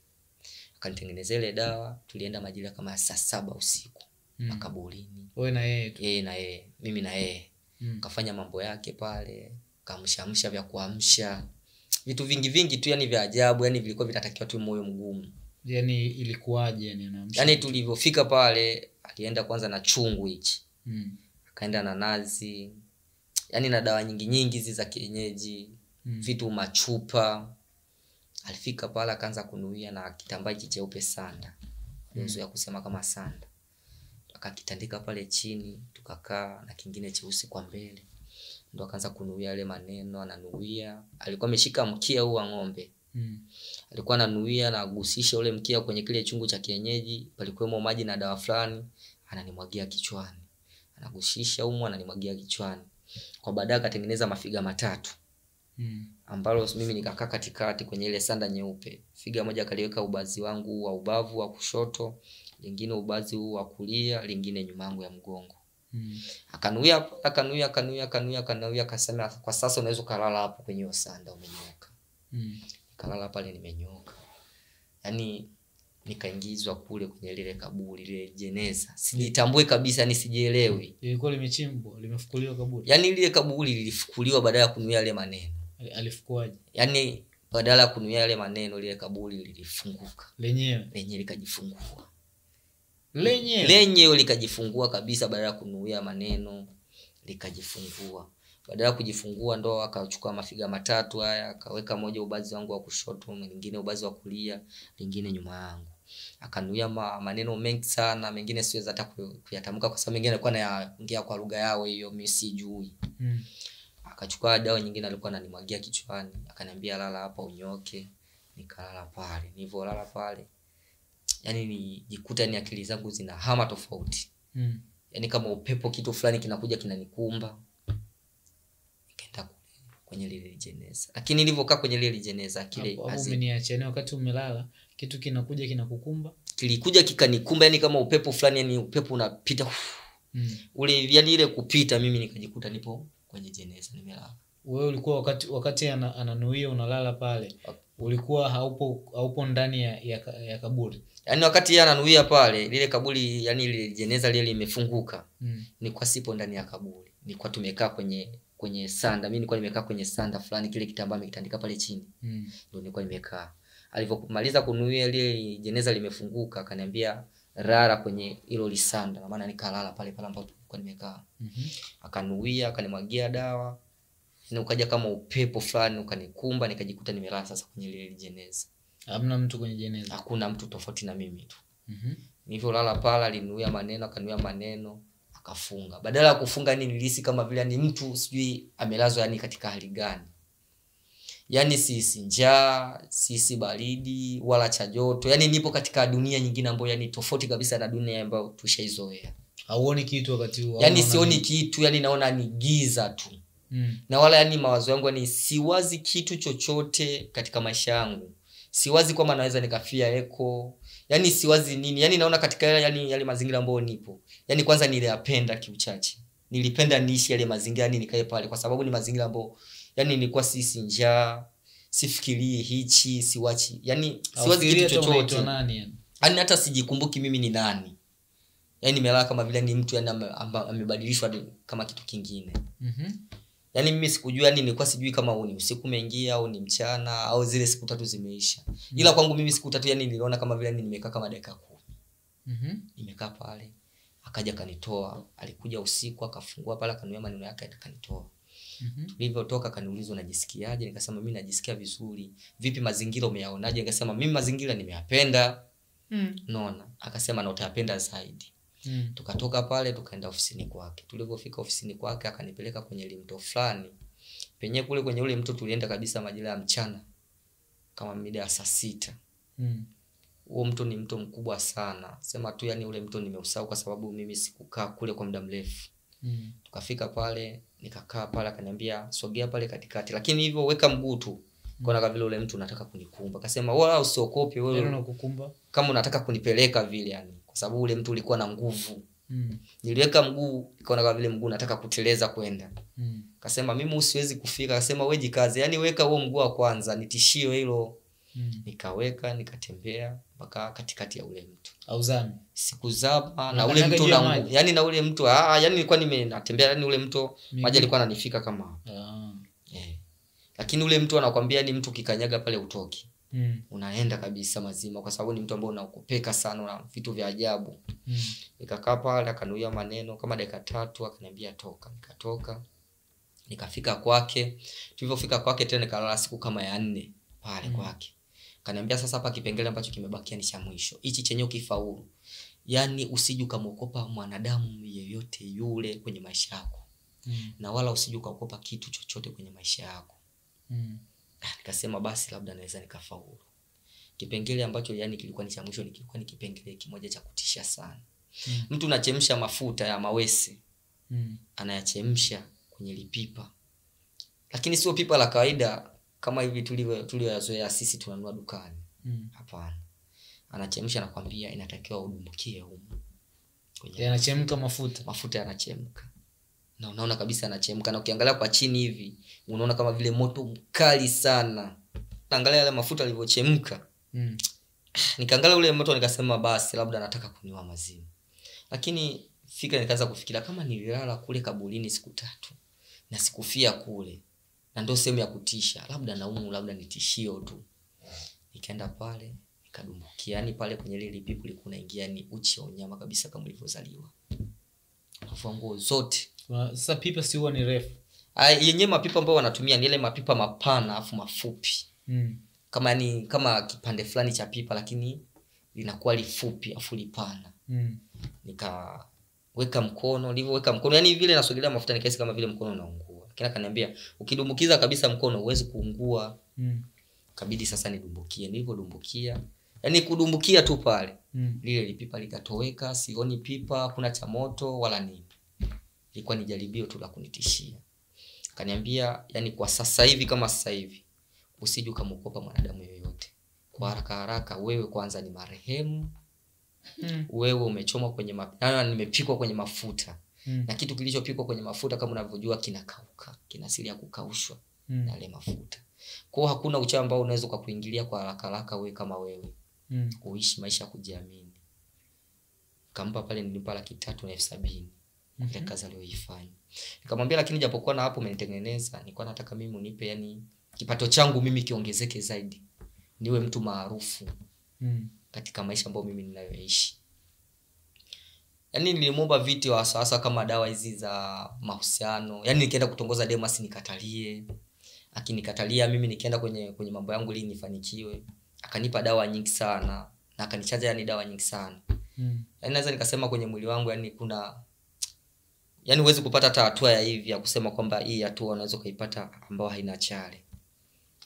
Akanitengenezea ile dawa tulienda majira kama saa saba usiku Mm. makaburini wewe na yeye tu? Yeye na yeye mimi na yeye. Mm. kafanya mambo yake pale kamshamsha vya kuamsha. Vitu vingi vingi tu yani vya ajabu yani vilikuwa vinatakiwa tu moyo mgumu. Yani ilikuwaje yani yani tulivyofika pale alienda kwanza na chungu hichi. Mm. akaenda na nazi yani na dawa nyingi nyingi hizi za kienyeji Mm. vitu machupa. Alifika pale akaanza kunuia na kitambaa hiki cheupe sanda. Ya kusema kama sanda. Akakitandika pale chini tukakaa na kingine cheusi kwa mbele. Ndo akaanza kunuia yale maneno ananuia. Alikuwa ameshika mkia huu wa ng'ombe. Mm. alikuwa ananuia na agusisha ule mkia kwenye kile chungu cha kienyeji palikuwemo maji na dawa fulani ananimwagia kichwani. Anagusisha umu ananimwagia kichwani kwa baadaye akatengeneza mafiga matatu Mm. ambalo mimi nikakaa katikati kwenye ile sanda nyeupe figa moja akaliweka ubazi wangu wa ubavu wa kushoto lingine ubazi huu wa kulia lingine nyuma yangu ya mgongo Mm. akanuia akanuia akanuia akanuia akanuia akasema kwa sasa unaweza ukalala hapo kwenye hiyo sanda umenyoka Mm. kalala pale nimenyoka yaani nikaingizwa kule kwenye lile kaburi lile jeneza. Sijitambui kabisa nisijielewi. Sijielewi lilikuwa limechimbwa limefukuliwa kaburi. Yaani lile kaburi lilifukuliwa badala ya kunuia yale maneno. Ali- alifukuaje? Yaani badala ya kunuia yale maneno lile kaburi lilifunguka. Lenyewe? Lenyewe likajifungua. Lenyewe? Lenyewe likajifungua kabisa badala ya kunuia maneno likajifungua. Badala ya kujifungua ndo akachukua mafiga matatu haya akaweka moja ubazi wangu wa kushoto lingine ubazi wa kulia lingine nyuma yangu akanuia ma, maneno mengi sana mengine siwezi hata kuyatamka kwa sababu mengine alikuwa nayaongea kwa lugha yao hiyo mi sijui. Mm. akachukua dawa nyingine alikuwa ananimwagia kichwani akaniambia lala hapa unyoke. Nikalala pale nilivyolala pale yani nijikuta ni akili zangu zina hama tofauti. Mm. yani kama upepo kitu fulani kinakuja kinanikumba. Nikaenda kwenye lile jeneza. Lakini nilivyokaa kwenye lile jeneza hapo hazi- wakati umelala kitu kinakuja kinakukumba. Kilikuja kikanikumba yani kama upepo fulani yani upepo unapita mm. ule yani ile kupita mimi nikajikuta nipo kwenye jeneza nimelala. Wewe ulikuwa wakati wakati ana, ananuia unalala pale ulikuwa haupo haupo ndani ya, ya, ya kaburi? Yaani wakati yeye ananuia pale lile kaburi yani lile jeneza lile limefunguka mm. nilikuwa sipo ndani ya kaburi. Nilikuwa tumekaa kwenye kwenye sanda. Mi nilikuwa nimekaa kwenye sanda fulani kile kitambaa amekitandika pale chini. Mm. ndo nilikuwa nimekaa alivyomaliza kunuia ile jeneza limefunguka akaniambia rara kwenye hilo lisanda. Na maana nikalala pale pale ambapo nilikuwa nimekaa. Mm-hmm. akanuia akanimwagia dawa. Na ukaja kama upepo fulani ukanikumba nikajikuta nimelala sasa kwenye lile jeneza. Hamna mtu kwenye jeneza? Hakuna mtu tofauti na mimi tu. Mhm. nilivyolala pale alinuia maneno akanuia maneno akafunga. Badala ya kufunga ni nilihisi kama vile ni mtu sijui amelazwa yani katika hali gani yani sisi njaa sisi baridi wala cha joto. Yani nipo katika dunia nyingine ambayo yani tofauti kabisa na dunia ambayo tushaizoea. Hauoni kitu wakati huo yani sioni kitu yani naona ni giza tu. Mm. na wala yani mawazo yangu yani siwazi kitu chochote katika maisha yangu. Siwazi kwamba naweza nikafia eko yani siwazi nini. Yani naona katika yani yale mazingira ambayo nipo. Yani kwanza niliyapenda kiuchache. Nilipenda niishi yale mazingira yani nikae pale. Kwa sababu ni mazingira ambayo yani nilikuwa sisi njaa sifikirii hichi siwachi. Yani siwazi kitu chochote. yani? Hata sijikumbuki mimi ni nani. Yani nimelala kama vile ni mtu yani amebadilishwa kama kitu kingine. Mm-hmm. yani mimi sikujua yani nilikuwa sijui kama ni usiku umeingia au ni mchana au zile siku tatu zimeisha. Mm-hmm. ila kwangu mimi siku tatu yani niliona kama vile yani nimekaa kama dakika kumi. Mm-hmm. nimekaa pale. Akaja akanitoa. Alikuja usiku akafungua pale akanuia maneno yake akanitoa Mhm. tulivyotoka kaniuliza najisikiaje nikasema mi najisikia vizuri. Vipi mazingira umeyaonaje? Nikasema mimi mazingira nimeyapenda. Mm. naona akasema na utayapenda zaidi. Mm. tukatoka pale tukaenda ofisini kwake. Tulivyofika ofisini kwake akanipeleka kwenye limto fulani. Penyewe kule kwenye ule mto tulienda kabisa majira ya mchana kama mida ya saa sita. Mm. huo mto ni mto mkubwa sana. Sema tu yani ule mto nimeusahau kwa sababu mimi sikukaa kule kwa muda mrefu Mm. tukafika pale nikakaa pale akaniambia sogea pale katikati. Lakini hivyo weka mguu tu. Kona kama vile ule mtu unataka kunikumba. Akasema wala usiokope wewe. Kama unataka kunipeleka vile yani. Kwa sababu ule mtu ulikuwa na nguvu. Mm. niliweka mguu ikaona kama vile mguu unataka kuteleza kwenda. Mm. kasema mimi usiwezi kufika. Akasema wewe jikaze. Yani weka huo mguu wa kwanza nitishio hilo Mm. nikaweka nikatembea mpaka katikati ya ule mtu Auzami. sikuzama na ule ya na yani na ule mtu ah yani nilikuwa nimenatembea yani ule mto maji alikuwa ananifika kama Ah. eh. lakini ule mtu anakwambia ni mtu kikanyaga pale utoki Mm. unaenda kabisa mazima kwa sababu ni mtu ambao unaokopeka sana na vitu vya ajabu Mm. nikakaa pale akanuia maneno kama dakika tatu akaniambia toka nikatoka nikafika kwake tulivyofika kwake tena nikalala siku kama ya nne pale Mm. kwake kaniambia sasa hapa kipengele ambacho kimebakia ni cha mwisho hichi chenye ukifaulu yani usije ukamwokopa mwanadamu yeyote yule kwenye maisha yako Mm. na wala usije ukaokopa kitu chochote kwenye maisha yako Mm. Ah, nikasema basi labda naweza nikafaulu kipengele ambacho yani kilikuwa ni cha mwisho ni kilikuwa ni kipengele kimoja cha kutisha sana Mm. mtu unachemsha mafuta ya mawese Mm. anayachemsha kwenye lipipa lakini sio pipa la kawaida kama hivi tulivyo- tulivyoyazoea sisi tunanua dukani. Mm. hapana. Anachemsha nakwambia inatakiwa udumbukie humu. Yanachemka mafuta. mafuta yanachemka. Na unaona kabisa yanachemka na ukiangalia kwa chini hivi unaona kama vile moto mkali sana. Naangalia yale mafuta yalivyochemka. Mm. nikaangalia ule moto nikasema basi labda anataka kuniwa maziwa. Lakini fikra nikaanza kufikiria kama nililala kule kaburini siku tatu na sikufia kule na ndio sehemu ya kutisha. Labda naumu labda ni tishio tu. Nikaenda pale nikadumbukia. Yani pale kwenye lile lipi kulikuwa naingia ni uchi wa unyama kabisa kama ulivyozaliwa navua nguo zote. Sasa pipa si huwa ni refu. Ah, yenyewe mapipa ambayo wanatumia ni ile mapipa mapana afu mafupi. Mm. kama yani kama kipande fulani cha pipa lakini linakuwa lifupi afu lipana. Mm. nikaweka mkono nilivyoweka mkono yani vile nasogelea mafuta nikaisi kama vile mkono unaungua lakini akaniambia ukidumbukiza kabisa mkono huwezi kuungua. Mm. kabidi sasa nidumbukie. Nilivyodumbukia yani kudumbukia tu pale Mm. lile lipipa likatoweka sioni pipa kuna cha moto wala nini ilikuwa ni jaribio tu la kunitishia. Akaniambia yani kwa sasa hivi kama sasa hivi usije ukamwokopa mwanadamu yoyote. Kwa haraka haraka wewe kwanza ni marehemu. Mm. wewe umechomwa kwenye ma... nimepikwa kwenye mafuta Mm. na kitu kilichopikwa kwenye mafuta kama unavyojua kinakauka kina asili ya kukaushwa Mm. na yale mafuta kwao hakuna uchawi ambao unaweza ukakuingilia kwa haraka haraka wewe kama wewe Mm. uishi maisha ya kujiamini kampa pale nilipa laki tatu na elfu sabini kwa ile kazi aliyoifanya nikamwambia lakini japokuwa na hapo umenitengeneza nilikuwa nataka mimi unipe yani kipato changu mimi kiongezeke zaidi niwe mtu maarufu Mm. katika maisha ambayo mimi ninayoishi yaani nilimwomba viti hasa kama dawa hizi za mahusiano. Yani nikienda kutongoza demas nikatalie. Akinikatalia mimi nikienda kwenye kwenye mambo yangu ili nifanikiwe. Akanipa dawa nyingi sana. Na akanichaja yani dawa nyingi sana. Mm. yaani naweza nikasema kwenye mwili wangu yani kuna yani huwezi kupata hata hatua ya hivi ya kusema kwamba hii hatua unaweza ukaipata ambayo haina chale.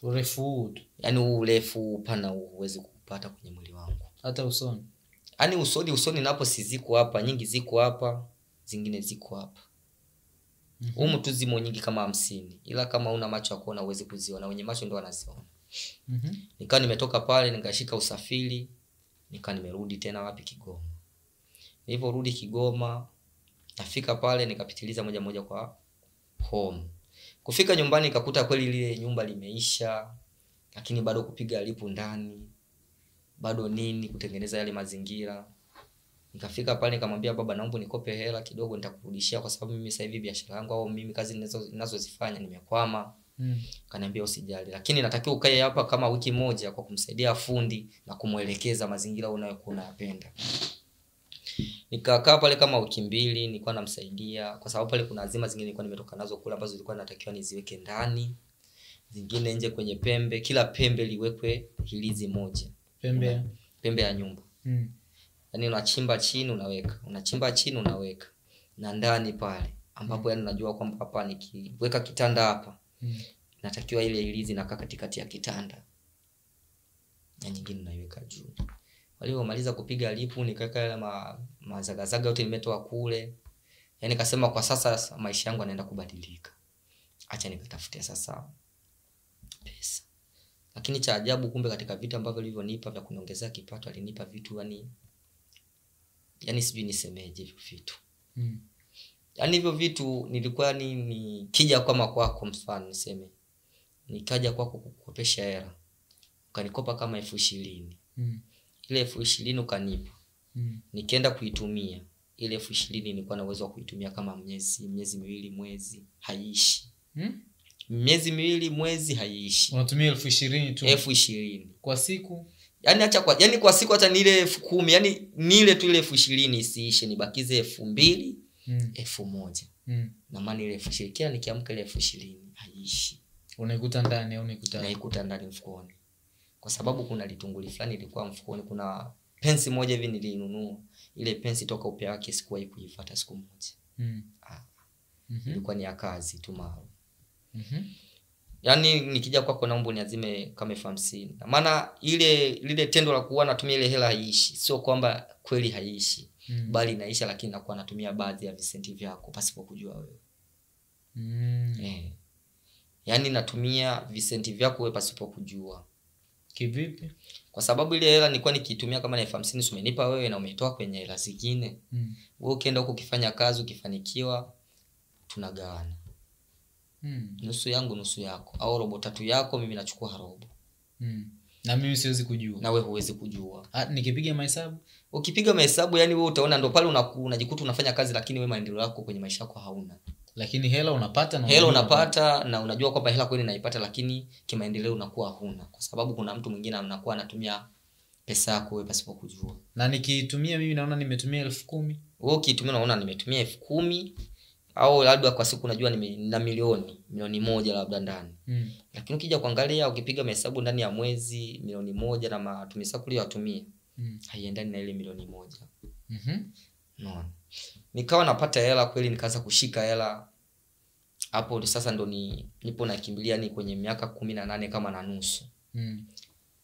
Urefu yaani huu urefu upana huwezi kupata kwenye mwili wangu. Hata usoni. Yaani usoni usoni napo si ziko hapa nyingi ziko hapa zingine ziko hapa. Mm-hmm. umu tu zimo nyingi kama hamsini ila kama una macho ya kuona uwezi kuziona wenye macho ndo wanaziona. Mm-hmm. nikawa nimetoka pale nikashika usafiri nikawa nimerudi tena wapi kigoma. Nilivyorudi kigoma nafika pale nikapitiliza moja moja kwa home. Kufika nyumbani nikakuta kweli lile nyumba limeisha lakini bado kupiga lipu ndani bado nini kutengeneza yale mazingira. Nikafika pale nikamwambia baba naomba nikope hela kidogo nitakurudishia kwa sababu mimi sasa hivi biashara yangu au mimi kazi ninazo- ninazozifanya nimekwama. Mm. kaniambia usijali. Lakini natakiwa ukae hapa kama wiki moja kwa kumsaidia fundi na kumwelekeza mazingira unayokuwa unayapenda. Nikakaa pale kama wiki mbili nilikuwa namsaidia. Kwa sababu pale kuna azima zingine nilikuwa nimetoka nazo kule ambazo zilikuwa natakiwa niziweke ndani zingine nje kwenye pembe kila pembe liwekwe hilizi moja Pembe. pembe ya nyumba. Mm. yani unachimba chini unaweka. Unachimba chini unaweka. Na ndani pale ambapo yani unajua kwamba hapa nikiweka kitanda hapa Mm. natakiwa ile ilizi nakaa katikati ya kitanda. Na nyingine naiweka juu. Walivyomaliza kupiga lipu nikaweka yale ma, mazagazaga yote nimetoa kule. Yani kasema kwa sasa maisha yangu anaenda kubadilika. Acha nikatafutia sasa pesa lakini cha ajabu kumbe katika vitu ambavyo alivyonipa vya kuniongezea kipato alinipa vitu yani yani sijui nisemeje hivyo vitu Mm. Yani hivyo vitu nilikuwa ni nikija kama kwako mfano niseme nikaja kwako kukopesha hela ukanikopa kama elfu ishirini Mm. ile elfu ishirini ukanipa Mm. nikienda kuitumia ile elfu ishirini nilikuwa na uwezo wa kuitumia kama miezi miezi miwili mwezi haiishi Mm. Miezi miwili mwezi haiishi. Unatumia elfu ishirini tu. Elfu ishirini. Kwa siku? Yani acha kwa yani kwa siku hata nile elfu kumi yani nile tu ile elfu ishirini isiishe nibakize elfu mbili mm. elfu moja. Mm. na maana ile elfu ishirini kila nikiamka ile elfu ishirini haiishi. Unaikuta ndani au unaikuta? Naikuta ndani mfukoni. Kwa sababu kuna litunguli fulani ilikuwa mfukoni kuna pensi moja hivi nilinunua ile pensi toka upya wake sikuwahi kuifata siku moja. Mm. Ah. mm-hmm. ilikuwa ni ya kazi tu maalum Mhm. yaani nikija kwako naomba niazime kama elfu hamsini maana ile lile tendo la kuwa natumia ile hela haiishi sio kwamba kweli haiishi Mm. bali inaisha lakini nakuwa natumia baadhi ya visenti vyako pasipo kujua wewe Mm. eh. yaani natumia visenti vyako wewe pasipo kujua kivipi kwa sababu ile hela nilikuwa nikiitumia kama na elfu hamsini sumenipa wewe na umeitoa kwenye hela zingine mm. wewe ukienda huko ukifanya kazi ukifanikiwa tunagawana Mm. nusu yangu nusu yako. Au robo tatu yako mimi nachukua robo. Mm. na mimi siwezi kujua. Na we huwezi kujua. Ah, nikipiga mahesabu? Ukipiga mahesabu yani wewe utaona ndo pale unajikuta unafanya kazi lakini we maendeleo yako kwenye maisha yako hauna. Lakini hela unapata na hela unapata na unajua kwamba hela kweli naipata lakini kimaendeleo unakuwa huna kwa sababu kuna mtu mwingine anakuwa anatumia pesa yako wewe pasipo kujua. Na nikiitumia mimi naona nimetumia elfu kumi. Wewe ukiitumia unaona nimetumia elfu kumi au labda kwa siku unajua na milioni milioni moja labda ndani mm. lakini ukija kuangalia ukipiga mahesabu ndani ya mwezi milioni moja na matumizi yako uliyoyatumia mm. haiendani na ile milioni moja Mhm. no. nikawa napata hela kweli nikaanza kushika hela hapo sasa ndo ni nipo nakimbilia ni kwenye miaka kumi na nane kama na nusu Mm.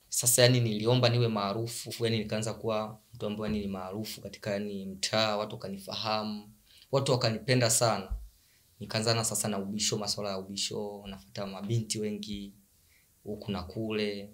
sasa yani niliomba niwe maarufu yani nikaanza kuwa mtu ambaye ni maarufu katika yani mtaa watu wakanifahamu watu wakanipenda sana. Nikaanzana sasa na ubisho masuala ya ubisho nafuata mabinti wengi huku na kule.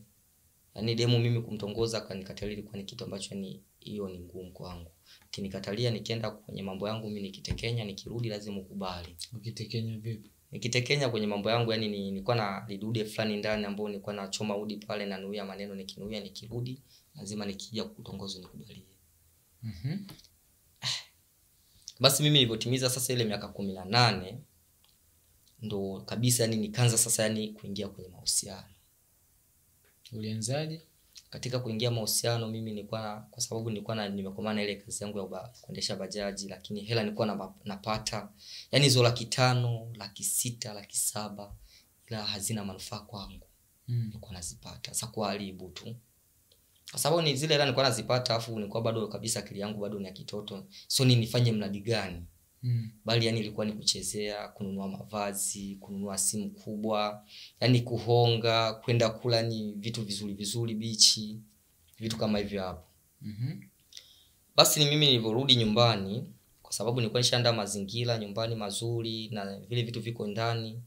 Yani demu mimi kumtongoza kanikatalia ilikuwa ni kitu ambacho ni hiyo ni ngumu kwangu. Kinikatalia nikienda kwenye mambo yangu mimi nikitekenya nikirudi lazima ukubali. Ukitekenya vipi? Nikitekenya kwenye mambo yangu yani ni- nilikuwa na lidude fulani ndani ambao nilikuwa nachoma udi pale na nuia maneno nikinuia nikirudi lazima nikija kutongoza nikubalie. Mhm. Basi mimi nilivyotimiza sasa ile miaka kumi na nane ndo kabisa yani nikaanza sasa yani kuingia kwenye mahusiano. Ulianzaje? Katika kuingia mahusiano mimi nilikuwa kwa sababu nilikuwa na nimekomana ile kazi yangu ya uba- kuendesha bajaji lakini hela nilikuwa na, napata. Yani hizo laki tano laki sita laki saba ila hazina manufaa kwangu. Mm. nilikuwa nazipata. Sasa kuharibu tu kwa sababu ni zile hela nilikuwa nazipata afu nilikuwa bado kabisa akili yangu bado ni ya kitoto so ni nifanye mradi gani Mm. bali yani ilikuwa ni kuchezea kununua mavazi kununua simu kubwa yani kuhonga kwenda kula ni vitu vizuri vizuri bichi vitu kama hivyo hapo mm-hmm. basi ni mimi nilivyorudi nyumbani kwa sababu nilikuwa nishaandaa mazingira nyumbani mazuri na vile vitu viko ndani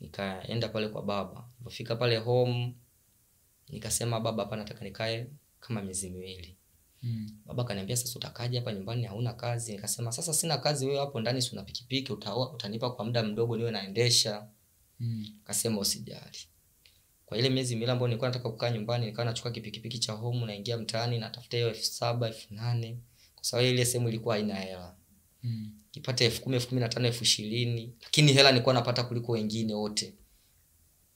nikaenda pale kwa baba nilipofika pale home nikasema baba hapa nataka nikae kama miezi miwili. Mm. baba kaniambia sasa utakaje hapa nyumbani? Hauna kazi. Nikasema sasa sina kazi wewe hapo ndani si una pikipiki utaoa utanipa kwa muda mdogo niwe naendesha. Mm. Kasema usijali. Kwa ile miezi miwili ambayo nilikuwa nataka kukaa nyumbani nikawa nachukua kipikipiki cha home naingia mtaani natafuta hiyo elfu saba elfu nane. Kwa sababu ile sehemu ilikuwa haina hela. Mm. kipata elfu kumi elfu kumi na tano elfu ishirini. Lakini hela nilikuwa napata kuliko wengine wote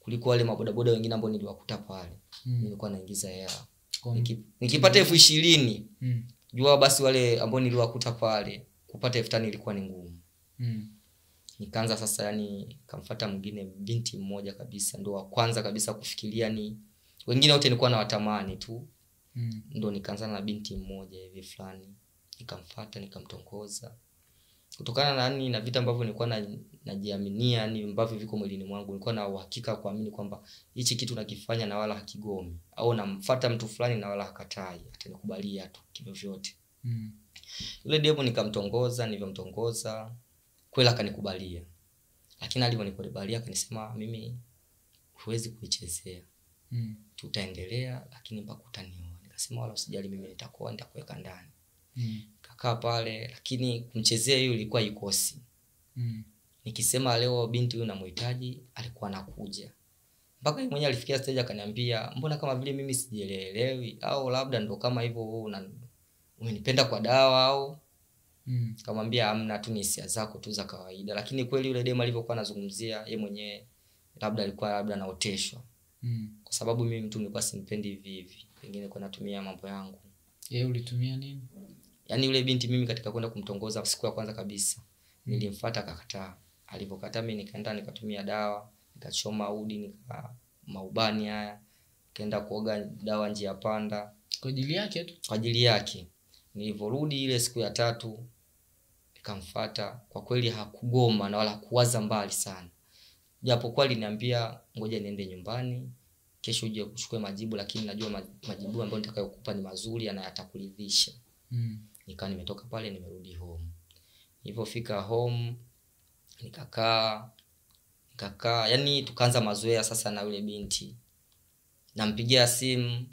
kuliko wale mabodaboda wengine ambao niliwakuta pale Mm. nilikuwa naingiza hela Niki- nikipata elfu ishirini Mm. jua basi wale ambao niliwakuta pale kupata elfu tano ilikuwa ni ngumu Mm. nikaanza sasa yani kamfata mwingine binti mmoja kabisa ndo wa kwanza kabisa kufikiria ni wengine wote nilikuwa nawatamani tu Mm. ndo nikaanzana na binti mmoja hivi fulani nikamfata nikamtongoza kutokana na nini na vitu ambavyo nilikuwa na najiaminia yani ambavyo viko mwilini mwangu nilikuwa na uhakika kuamini kwamba hichi kitu nakifanya na wala hakigomi au namfuata mtu fulani na wala hakatai atanikubalia tu kivyovyote Mm. yule demo nikamtongoza nilivyomtongoza kweli akanikubalia lakini alivyonikubalia akanisema mimi huwezi kuichezea Mm. tutaendelea lakini mpaka utanioa nikasema wala usijali mimi nitakuoa nitakuweka ndani Mm. Kakaa pale lakini kumchezea hiyo ilikuwa ikosi Mm. nikisema leo binti huyu namhitaji alikuwa anakuja mpaka mwenye alifikia stage akaniambia mbona kama vile mimi sijielewi au labda ndo kama hivyo una umenipenda kwa dawa au Mm. kamwambia amna tu ni hisia zako tu za kawaida lakini kweli yule dema alivyokuwa anazungumzia ye mwenyewe labda alikuwa labda anaoteshwa Mm. kwa sababu mimi mtu nilikuwa simpendi hivi hivi pengine kwa natumia mambo yangu ye ulitumia nini? Yaani yule binti mimi katika kwenda kumtongoza siku ya kwanza kabisa nilimfuata akakataa. Alivyokataa mimi nikaenda nikatumia dawa nikachoma udi nika maubani haya nikaenda kuoga dawa njia panda. Kwa ajili yake tu. kwa ajili yake. Nilivyorudi ile siku ya tatu nikamfata kwa kweli hakugoma na wala hakuwaza mbali sana. Japokuwa aliniambia ngoja niende nyumbani kesho uje kuchukua majibu lakini najua majibu ambayo nitakayokupa ni mazuri na yatakuridhisha. Mm. Nikawa nimetoka pale nimerudi home. Nilivyofika home nikakaa nikakaa. Yani tukaanza mazoea sasa na yule binti. Nampigia simu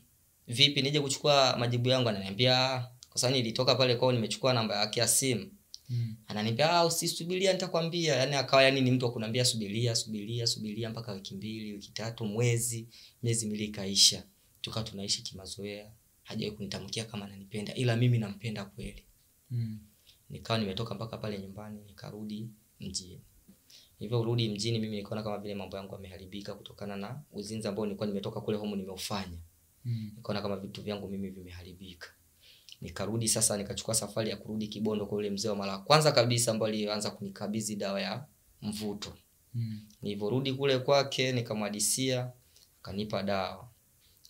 vipi nije kuchukua majibu yangu? Ananiambia kwa sababu nilitoka pale kwao nimechukua namba yake ya simu. Mm. ananiambia ah usisubiria nitakwambia. Yani akawa yani ni mtu akunambia subiria subiria subiria mpaka wiki mbili wiki tatu mwezi miezi miwili ikaisha. Tukawa tunaishi kimazoea hajawahi kunitamkia kama ananipenda ila mimi nampenda kweli Mm. nikawa nimetoka mpaka pale nyumbani nikarudi mjini hivyo urudi mjini mimi nikaona kama vile mambo yangu yameharibika kutokana na uzinzi ambao nilikuwa nimetoka kule homu nimeufanya Mm. nikaona kama vitu vyangu mimi vimeharibika nikarudi sasa nikachukua safari ya kurudi kibondo kwa yule mzee wa mara ya kwanza kabisa ambaye alianza kunikabidhi dawa ya mvuto Mm. nilivyorudi kule kwake nikamwadisia akanipa dawa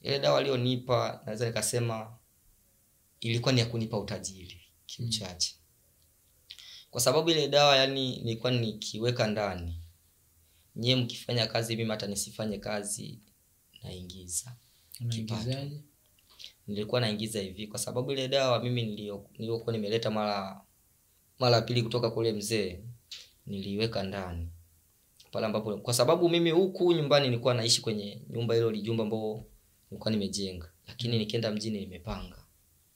ile dawa aliyonipa naweza nikasema ilikuwa ni ya kunipa utajiri kimchache. Kwa sababu ile dawa yani nilikuwa nikiweka ndani nyie mkifanya kazi mimi hata nisifanye kazi naingiza Unaingizaje? nilikuwa naingiza hivi kwa sababu ile dawa mimi niliyokuwa nimeleta mara mara pili kutoka kule mzee niliiweka ndani. Pale ambapo kwa sababu mimi huku nyumbani nilikuwa naishi kwenye nyumba hilo lijumba ambao nilikuwa nimejenga. Lakini nikienda mjini nimepanga.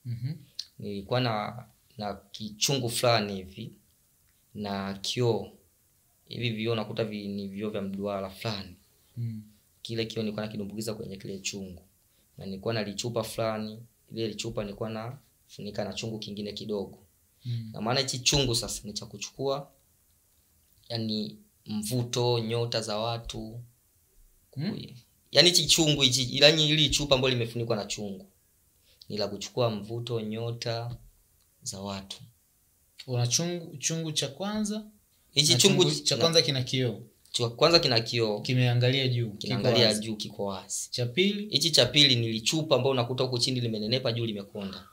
Mhm. nilikuwa na na kichungu fulani hivi na kioo. Hivi vioo nakuta vi, ni vioo vya mduara fulani. Mm. kile kioo nilikuwa nakidumbukiza kwenye kile chungu. Na nilikuwa na lichupa fulani. Ile lichupa nilikuwa na funika na chungu kingine kidogo. Mm. na maana hichi chungu sasa ni cha kuchukua yani mvuto nyota za watu. Mm. Yani hichi chungu hichi yani ili chupa ambayo limefunikwa na chungu ni la kuchukua mvuto nyota za watu. Una chungu chungu cha kwanza hichi chungu, chungu cha kwanza kina kioo. Cha kwanza kina kioo. Kimeangalia juu kinaangalia juu kiko wazi. Cha pili? Hichi cha pili ni lichupa ambayo unakuta huko chini limenenepa juu limekonda.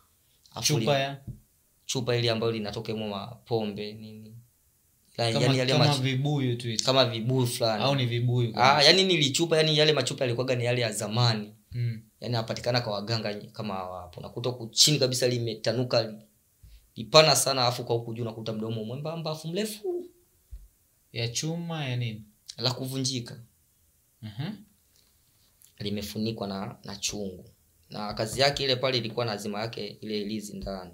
Chupa ya? Chupa ile ambayo linatoka mwa pombe nini vibuyu tu kama vibuyu fulani. Vibuyu ah, yani nilichupa yani yale machupa yalikuwaga ni yale ya zamani. Mm. yani apatikana kwa waganga kama wapo nakuta chini kabisa limetanuka li- lipana sana afu kwa huku juu nakuta mdomo mwembamba afu mrefu. Ya chuma ya nini? La kuvunjika. Uh-huh. limefunikwa na, na chungu. Na kazi yake ile pale ilikuwa na azima yake ile ilizi ndani.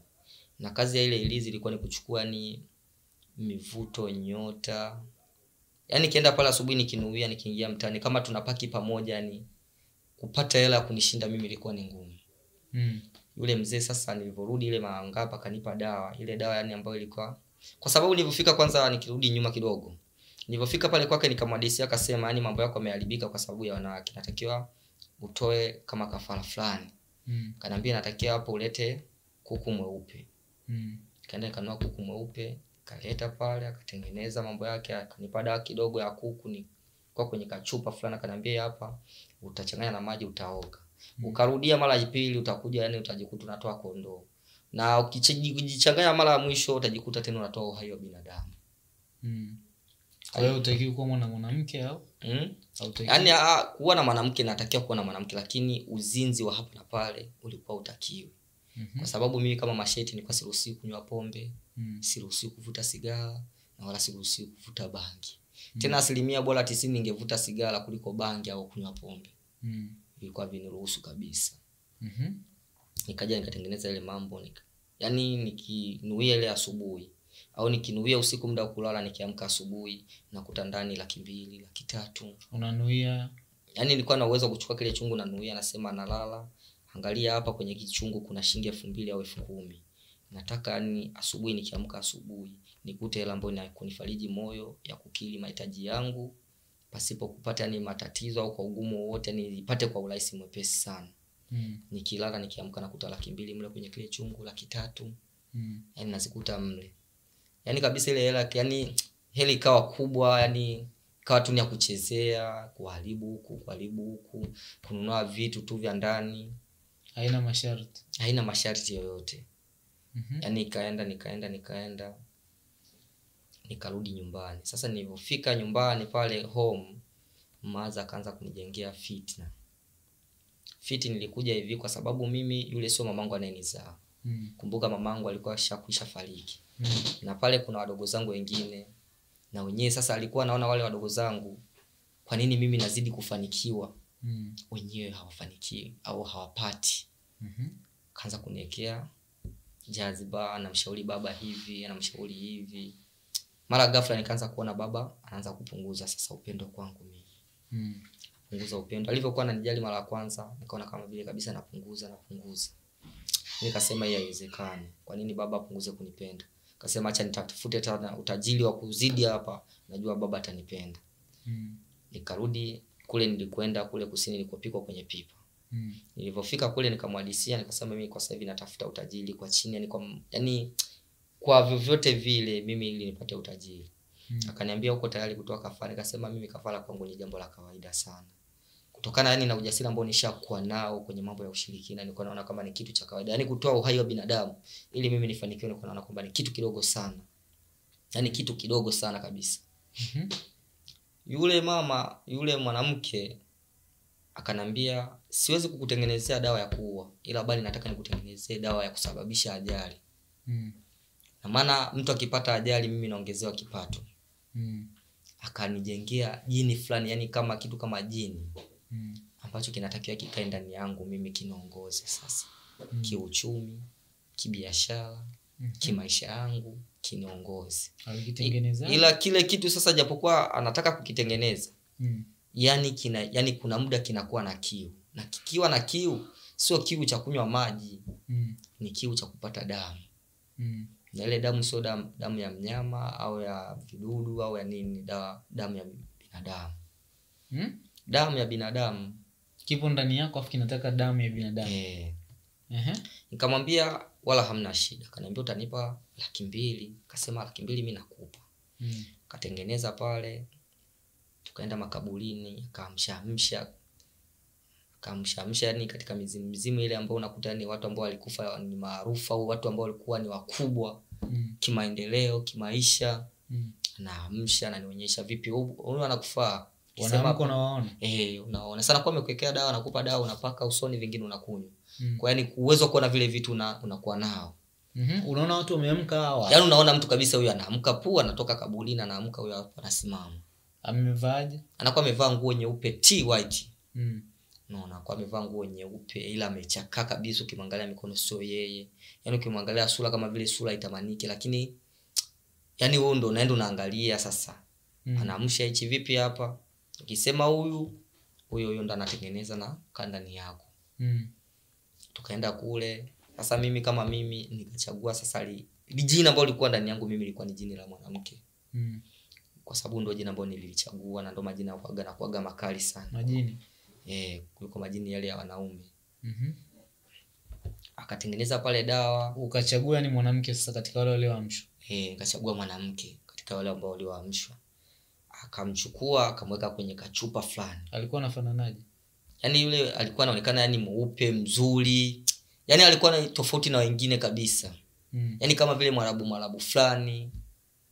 Na kazi ya ile ilizi ilikuwa ni kuchukua ni mivuto nyota yani nikienda pale asubuhi nikinuia nikiingia mtani kama tunapaki pamoja ni kupata hela ya kunishinda mimi ilikuwa ni ngumu mm. yule mzee sasa nilivyorudi ile maangapa akanipa dawa ile dawa yani ambayo ilikuwa kwa sababu nilivyofika kwanza nikirudi nyuma kidogo nilivyofika pale kwake nikamwadisia akasema yani mambo yako yameharibika kwa sababu ya wanawake natakiwa utoe kama kafara fulani Mm. kanaambia natakiwa hapo ulete kuku mweupe Mm. kaenda nikanua kuku mweupe kaleta pale akatengeneza mambo yake akanipa dawa kidogo ya kuku ni kwa kwenye kachupa fulani akaniambia hapa utachanganya na maji utaoga. Ukarudia mara ya pili utakuja yani utajikuta unatoa kondoo. Na ukijichanganya mara ya mwisho utajikuta tena unatoa uhai wa binadamu. Mm. Kwa hiyo kuwa na mwanamke au? Mm? yaani ah, kuwa na mwanamke natakiwa kuwa na mwanamke lakini uzinzi wa hapa na pale ulikuwa utakiwi Mm-hmm. kwa sababu mimi kama masheti nilikuwa siruhusiwi kunywa pombe Mm. siruhusiwi kuvuta sigara na wala siruhusiwi kuvuta bangi mm. tena asilimia bora tisini ningevuta sigara kuliko bangi au kunywa pombe Mm. vilikuwa viniruhusu kabisa Mhm. nikaja nikatengeneza ile mambo nika, yani nikinuia ile asubuhi au nikinuia usiku muda wa kulala nikiamka asubuhi nakuta ndani laki mbili laki tatu unanuia yaani nilikuwa na uwezo wa kuchukua kile chungu nanuia nasema nalala angalia hapa kwenye kichungu kuna shilingi elfu mbili au elfu kumi nataka ni asubuhi nikiamka asubuhi nikute hela ambayo na kunifariji moyo ya kukili mahitaji yangu pasipo kupata ni matatizo au kwa ugumu wowote nipate kwa urahisi mwepesi sana. Mm. nikilala nikiamka nakuta laki mbili mle kwenye kile chungu laki tatu. Mm. yani nazikuta mle. Yani kabisa ile hela yani hela ikawa kubwa yani ikawa tu ni ya kuchezea kuharibu huku kuharibu huku kununua vitu tu vya ndani. Haina masharti. Haina masharti yoyote Mhm. yani ikaenda nikaenda nikaenda nikarudi nyumbani sasa nilivyofika nyumbani pale home maza akaanza kunijengea fitna fiti nilikuja hivi kwa sababu mimi yule sio mamangu anayenizaa Mm. kumbuka mamangu alikuwa shakwisha fariki Mm. na pale kuna wadogo zangu wengine na wenyewe sasa alikuwa naona wale wadogo zangu kwa nini mimi nazidi kufanikiwa Mm. wenyewe hawafanikiwi au hawapati mm-hmm. kaanza kuniwekea jaziba anamshauri baba hivi anamshauri hivi. Mara ghafla nikaanza kuona baba anaanza kupunguza sasa upendo kwangu mimi. Mm. punguza upendo. Alivyokuwa ananijali mara ya kwanza nikaona kama vile kabisa napunguza napunguza. Nikasema hii haiwezekani. Kwa nini baba apunguze kunipenda? Kasema acha nitafute tena utajiri wa kuzidi hapa najua baba atanipenda. Mm. nikarudi kule nilikwenda kule kusini nilikopikwa kwenye pipa Mm. nilivyofika kule nikamwadisia nikasema mimi kwa sasa hivi natafuta utajiri kwa chini yani kwa yani kwa vyovyote vile mimi ili nipate utajiri Mm. akaniambia uko tayari kutoa kafara nikasema mimi kafara kwangu ni jambo la kawaida sana kutokana yani na ujasiri ambao nishakuwa nao kwenye mambo ya ushirikina nilikuwa naona kama ni kitu cha kawaida yani kutoa uhai wa binadamu ili mimi nifanikiwe nilikuwa naona kwamba ni kitu kidogo sana yani kitu kidogo sana kabisa mm-hmm. yule mama yule mwanamke akanambia siwezi kukutengenezea dawa ya kuua ila bali nataka nikutengenezee dawa ya kusababisha ajali Mm. na maana mtu akipata ajali mimi naongezewa kipato Mm. akanijengea jini fulani yani kama kitu kama jini Mm. ambacho kinatakiwa kikae ndani yangu mimi kinaongoze sasa Mm. kiuchumi kibiashara mm. kimaisha yangu kiniongoze ila kile kitu sasa japokuwa anataka kukitengeneza Mm. Yani kina yani kuna muda kinakuwa na kiu na kikiwa na kiu sio kiu cha kunywa maji Mm. ni kiu cha kupata damu Mm. na ile damu sio damu, damu ya mnyama au ya vidudu au ya nini da, damu ya binadamu Mm. damu ya binadamu kipo ndani yako afu kinataka damu ya binadamu eh. Ehe. nikamwambia wala hamna shida kaniambia utanipa laki mbili kasema laki mbili mi nakupa Mm. katengeneza pale tukaenda makaburini akaamshaamsha akaamshaamsha yani katika mizimu mizimu ile ambayo unakuta ni watu ambao walikufa ni maarufu au watu ambao walikuwa ni wakubwa Mm. kimaendeleo kimaisha Mm. naamsha nanionyesha vipi huyu anakufaa eh unaona sana kwa amekuwekea dawa nakupa dawa unapaka usoni vingine unakunywa Mm. kwa yani uwezo wa kuona vile vitu una, unakuwa nao Mhm. unaona watu wameamka hawa yaani unaona mtu kabisa huyu anaamka pua anatoka kabulini anaamka huyu anasimama amevaaje anakuwa amevaa nguo nyeupe t white Mm. naona kwa amevaa nguo nyeupe ila amechakaa kabisa ukimwangalia mikono sio yeye yaani ukimwangalia sura kama vile sura itamaniki lakini yaani wewe ndo unaenda unaangalia sasa Mm. anaamsha hichi vipi hapa ukisema huyu huyo huyo ndo anatengeneza na kandani yako Mm. tukaenda kule sasa mimi kama mimi nikachagua sasa li, li jina ambalo lilikuwa ndani yangu mimi lilikuwa ni jini la mwanamke Mm. Kwa sababu ndo jina ambalo nililichagua na ndo majina kuaga na kuaga makali sana. Majini? Eh kuliko majini yale ya wanaume. Mhm. akatengeneza pale dawa. Ukachagua ni mwanamke sasa katika wale walioamshwa? Eh nikachagua mwanamke katika wale ambao walioamshwa. Akamchukua akamweka kwenye kachupa fulani. Alikuwa anafananaje? Yani yule alikuwa anaonekana yani mweupe mzuri. Yani alikuwa na tofauti na wengine kabisa. Mm. yaani kama vile mwarabu mwarabu fulani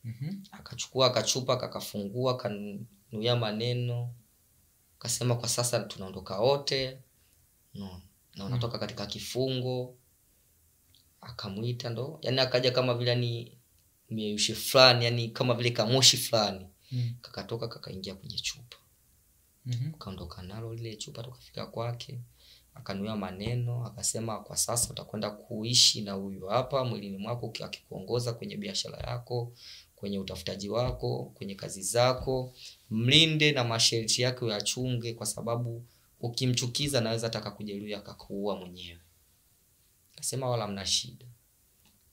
Mhm. akachukua akachupa kakafungua kanuia maneno kasema kwa sasa tunaondoka wote no. na unatoka katika kifungo akamwita ndo yani akaja kama vile ni mieushi fulani yani kama vile kamoshi fulani Mm. kakatoka kakaingia kwenye chupa Mhm. kaondoka nalo lile chupa tukafika kwake akanuia maneno akasema kwa sasa utakwenda kuishi na huyu hapa mwilini mwako akikuongoza kwenye biashara yako kwenye utafutaji wako kwenye kazi zako mlinde na masharti yake uyachunge kwa sababu ukimchukiza naweza taka kujeruhi akakuua mwenyewe. Akasema wala mna shida.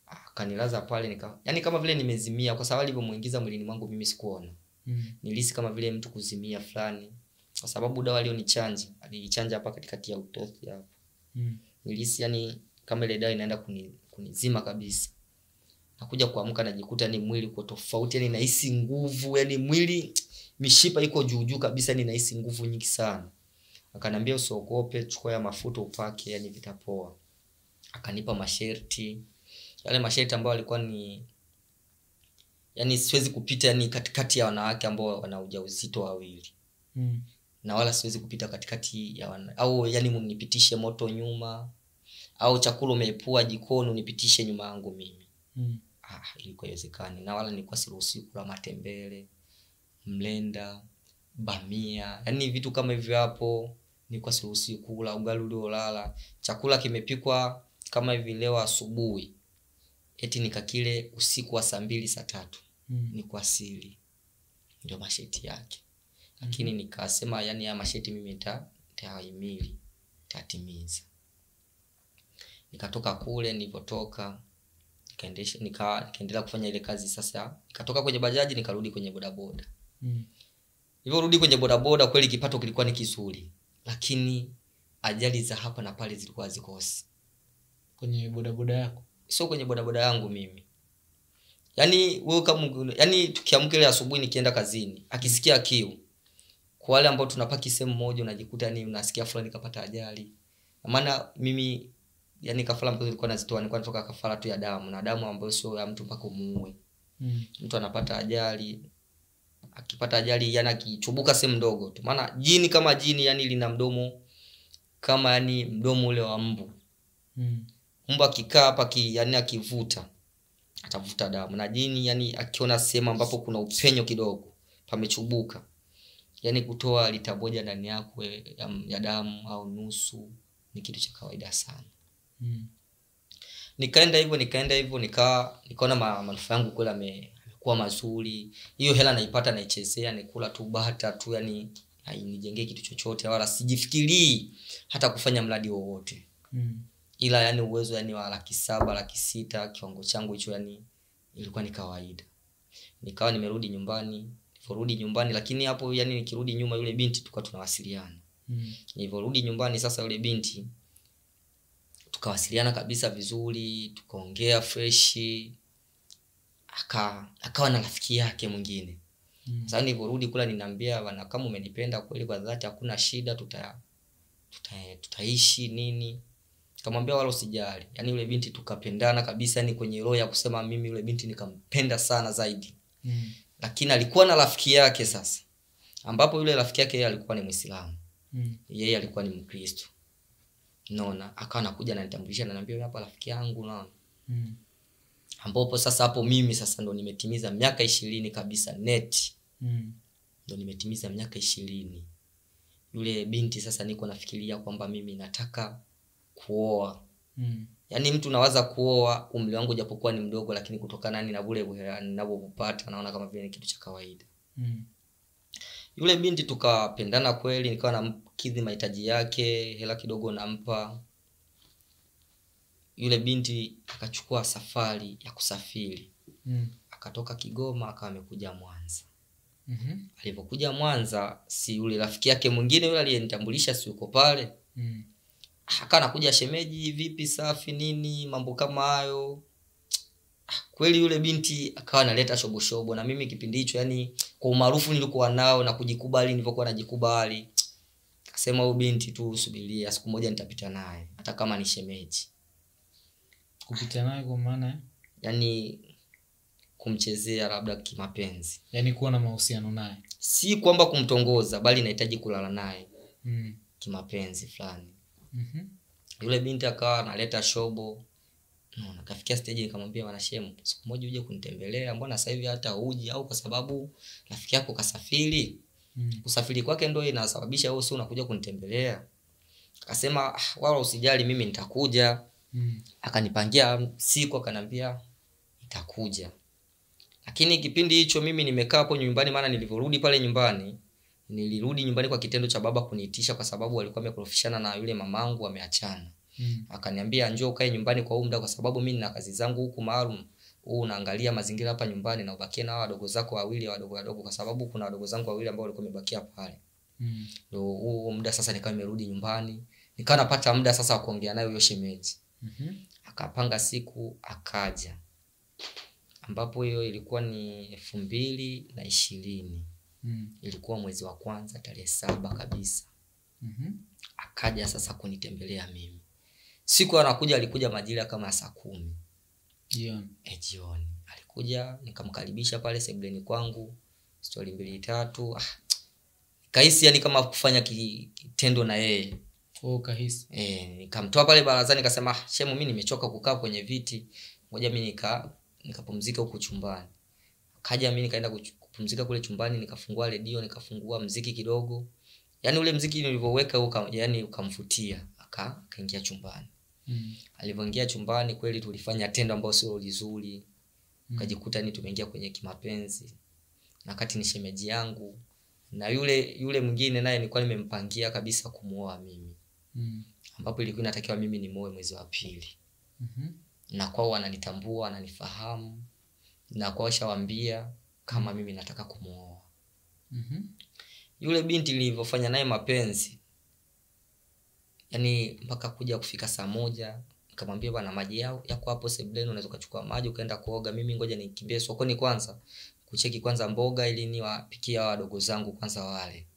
Akanilaza pale nika yani kama vile nimezimia kwa sababu alivyomuingiza mwilini mwangu mimi sikuona. Mm. nilihisi kama vile mtu kuzimia fulani. Kwa sababu dawa alionichanja alinichanja hapa katikati ya utosi hapo. Mm. nilihisi yani kama ile dawa inaenda kuni, kunizima kabisa nakuja kuamka najikuta ni mwili uko tofauti yani nahisi nguvu yani mwili mishipa iko juujuu juu kabisa yani nahisi nguvu nyingi sana akanambia usiogope chukua ya mafuta upake yani vitapoa akanipa masharti yale masharti ambayo alikuwa ni yani siwezi kupita yani katikati ya wanawake ambao wana ujauzito wawili Mm. na wala siwezi kupita katikati ya wana, au yani mnipitishe moto nyuma au chakula umeepua jikoni unipitishe nyuma yangu mimi Mm. Ah, ilikuwa haiwezekani, na wala nilikuwa siruhusiwi kula matembele mlenda bamia. Yaani vitu kama hivyo hapo nilikuwa siruhusiwi kula ugali uliolala. Chakula kimepikwa kama hivi leo asubuhi. Eti nikakile usiku wa saa mbili saa tatu. Mm. ni kwa siri. Ndio masheti yake. Lakini mm. nikasema yani haya masheti mimi nita- nitayahimili nitatimiza nikatoka kule nilivyotoka nikaendesha nika, nikaendelea kufanya ile kazi sasa nikatoka kwenye bajaji nikarudi kwenye bodaboda. Mm. rudi kwenye bodaboda kweli kipato kilikuwa ni kizuri lakini ajali za hapa na pale zilikuwa zikosi kwenye bodaboda yako? Sio kwenye bodaboda yangu mimi. Yaani wewe kama yaani tukiamka ile asubuhi nikienda kazini akisikia kiu kwa wale ambao tunapaki sehemu moja unajikuta ni unasikia fulani kapata ajali. Na maana mimi yani kafara ambazo nilikuwa nazitoa nilikuwa natoka kafara tu ya damu na damu ambayo sio ya mtu mpaka umuue. Mm. mtu anapata ajali akipata ajali yani akichubuka sehemu ndogo tu. Maana jini kama jini yani lina mdomo kama yani mdomo ule wa mbu. Mm. mbu akikaa hapa ki, yani akivuta atavuta damu. Na jini yani akiona sehemu ambapo kuna upenyo kidogo pamechubuka yani kutoa lita moja ndani yako ya, ya damu au nusu ni kitu cha kawaida sana Mm. nikaenda hivyo nikaenda hivyo nikawa nikaona ma, manufaa yangu kweli ame- amekuwa mazuri hiyo hela naipata naichezea nikula tu bata tu yani hainijengee kitu chochote wala sijifikirii hata kufanya mradi wowote Mm. ila yani uwezo yani wa laki saba laki sita kiwango changu hicho yani ilikuwa ni kawaida nikawa nimerudi nyumbani nilivyorudi nyumbani lakini hapo yani nikirudi nyuma yule binti tukawa tunawasiliana Mm. nilivyorudi nyumbani sasa yule binti tukawasiliana kabisa vizuri tukaongea freshi aka akawa na rafiki yake mwingine Mm. sasa nilivyorudi kula ninaambia bana kama umenipenda kweli kwa dhati hakuna shida tuta, tuta tutaishi nini kamwambia wala usijali yaani yule binti tukapendana kabisa ni kwenye roho ya kusema mimi yule binti nikampenda sana zaidi Mm. lakini alikuwa na rafiki yake sasa ambapo yule rafiki yake yeye alikuwa ni mwislamu Mm. yeye alikuwa ni mkristo naona akawa nakuja nanitambulisha nanaambia "Huyu hapa rafiki yangu naona Mm. ambapo sasa hapo mimi sasa ndo nimetimiza miaka ishirini kabisa net Mm. ndo nimetimiza miaka ishirini yule binti sasa niko nafikiria kwamba mimi nataka kuoa Mm. yaani mtu nawaza kuoa umri wangu japokuwa ni mdogo lakini kutokana na vule ninavyopata naona kama vile ni kitu cha kawaida Mm. yule binti tukapendana kweli nikawa namkidhi mahitaji yake hela kidogo nampa yule binti akachukua safari ya kusafiri Mm. akatoka kigoma akawa amekuja mwanza mm-hmm. alivyokuja mwanza si yule rafiki yake mwingine yule aliyenitambulisha si yuko pale Mm. akawa nakuja shemeji vipi safi nini mambo kama hayo kweli yule binti akawa analeta shoboshobo na mimi kipindi hicho yani kwa umaarufu nilikuwa nao na kujikubali nilivyokuwa najikubali akasema huyu binti tu subiria siku moja nitapita naye hata kama ni shemeji. Kupita naye kwa maana yani kumchezea labda kimapenzi. Yaani kuwa na mahusiano naye. Si kwamba kumtongoza bali nahitaji kulala naye mm. kimapenzi fulani. Mm-hmm. yule binti akawa analeta shobo. No, kafikia stage nikamwambia wanashemu siku moja uje kunitembelea mbona sasa hivi hata uji au kwa sababu rafiki yako kasafiri mm. usafiri kwake ndo inasababisha wewe sio unakuja kunitembelea akasema "Ah, wala usijali mimi nitakuja mm. akanipangia siku akanambia nitakuja lakini kipindi hicho mimi nimekaa hapo nyumbani maana nilivyorudi pale nyumbani nilirudi nyumbani kwa kitendo cha baba kuniitisha kwa sababu walikuwa amekorofishana na yule mamangu wameachana mm. akaniambia njoo ukae nyumbani kwa umda muda kwa sababu mimi nina kazi zangu huku maalum huu unaangalia mazingira hapa nyumbani na ubakie na wadogo zako wawili wadogo wadogo kwa sababu kuna wadogo zangu wawili ambao walikuwa wamebakia pale mm. ndio huo muda sasa nikawa nimerudi nyumbani nikawa napata muda sasa wa kuongea naye huyo shemeji Mm -hmm. akapanga siku akaja ambapo hiyo ilikuwa ni elfu mbili na ishirini mm. ilikuwa mwezi wa kwanza tarehe saba kabisa Mm -hmm. akaja sasa kunitembelea mimi siku anakuja alikuja majira kama saa kumi jioni. E, jioni. Alikuja nikamkaribisha pale sebleni kwangu stori mbili tatu. Ah, kahisi yani kama kufanya kitendo na yeye. Wewe ukahisi. E, nikamtoa pale barazani nikasema ah, shemu mi nimechoka kukaa kwenye viti. Moja mi nika nikapumzika huku chumbani. Kaja mi nikaenda kupumzika kule chumbani nikafungua redio nikafungua mziki kidogo. Yani ule mziki nilivyoweka yani ukamvutia. Akaingia chumbani mm. alivyoingia chumbani kweli tulifanya tendo ambayo sio lizuri ukajikuta ni tumeingia kwenye kimapenzi na kati ni shemeji yangu na yule yule mwingine naye nilikuwa nimempangia kabisa kumuoa mimi mm. ambapo ilikuwa inatakiwa mimi nimuoe mwezi wa pili mm-hmm. na kwao wananitambua ananifahamu na kwao shawambia kama mimi nataka kumuoa mm-hmm. yule binti nilivyofanya naye mapenzi yani mpaka kuja kufika saa moja kamwambia bwana maji yao yako hapo sebleni unaweza ukachukua maji ukaenda kuoga. Mimi ngoja nikimbie sokoni kwanza kucheki kwanza mboga ili niwapikia wadogo zangu kwanza wale.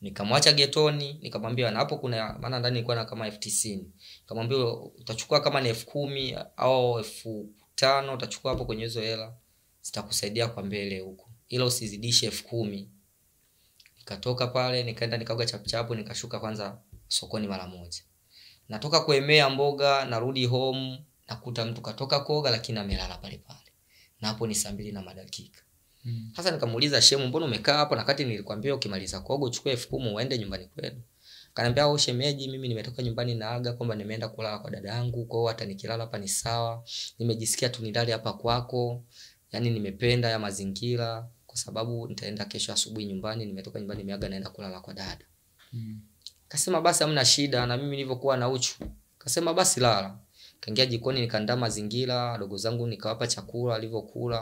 Nikamwacha getoni nikamwambia na hapo kuna maana ndani ilikuwa na kama elfu tisini. Nikamwambia utachukua kama ni elfu kumi au elfu tano utachukua hapo kwenye hizo hela zitakusaidia kwa mbele huko. Ila usizidishe elfu kumi. Nikatoka pale nikaenda nikaoga chapuchapu nikashuka kwanza sokoni mara moja. Natoka kuemea mboga narudi home nakuta mtu katoka koga lakini amelala pale pale. Na hapo ni saa mbili na madakika. Mm. sasa nikamuuliza shemu mbona umekaa hapo na kati nilikwambia ukimaliza kuoga uchukue elfu kumi uende nyumbani kwenu. Kanaambia au shemeji mimi nimetoka nyumbani naaga kwamba nimeenda kulala kwa dada yangu kwao hata nikilala hapa ni sawa. Nimejisikia tu nilale hapa kwako yani nimependa ya mazingira kwa sababu nitaenda kesho asubuhi nyumbani nimetoka nyumbani nimeaga naenda kulala kwa dada. Mm. Kasema basi hamna shida na mimi nilivyokuwa na uchu. Kasema basi lala. Kaingia jikoni nikaandaa mazingira dogo zangu nikawapa chakula alivyokula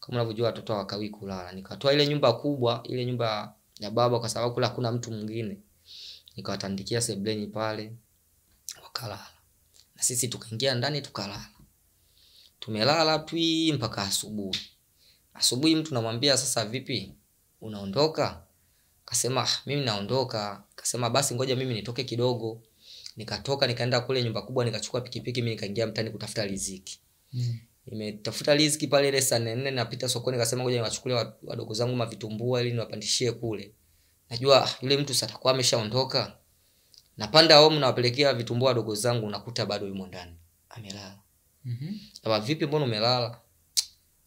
kama unavyojua watoto hawakawii kulala. Nikatoa ile nyumba kubwa ile nyumba ya baba kwa sababu kula hakuna mtu mwingine. Nikawatandikia sebleni pale wakalala. Na sisi tukaingia ndani tukalala. Tumelala twi mpaka asubuhi. Asubuhi mtu namwambia sasa vipi? Unaondoka? Kasema "Ah, mimi naondoka kasema basi ngoja mimi nitoke kidogo. Nikatoka nikaenda kule nyumba kubwa nikachukua pikipiki mimi nikaingia mtani kutafuta riziki. Mm. nimetafuta riziki pale ile saa nne napita sokoni kasema ngoja niwachukulie wadogo zangu mavitumbua ili niwapandishie kule. Najua ah, yule mtu satakuwa ameshaondoka. Napanda home nawapelekea vitumbua wadogo zangu nakuta bado yumo ndani. Amelala. Mhm. Aba, vipi mbona umelala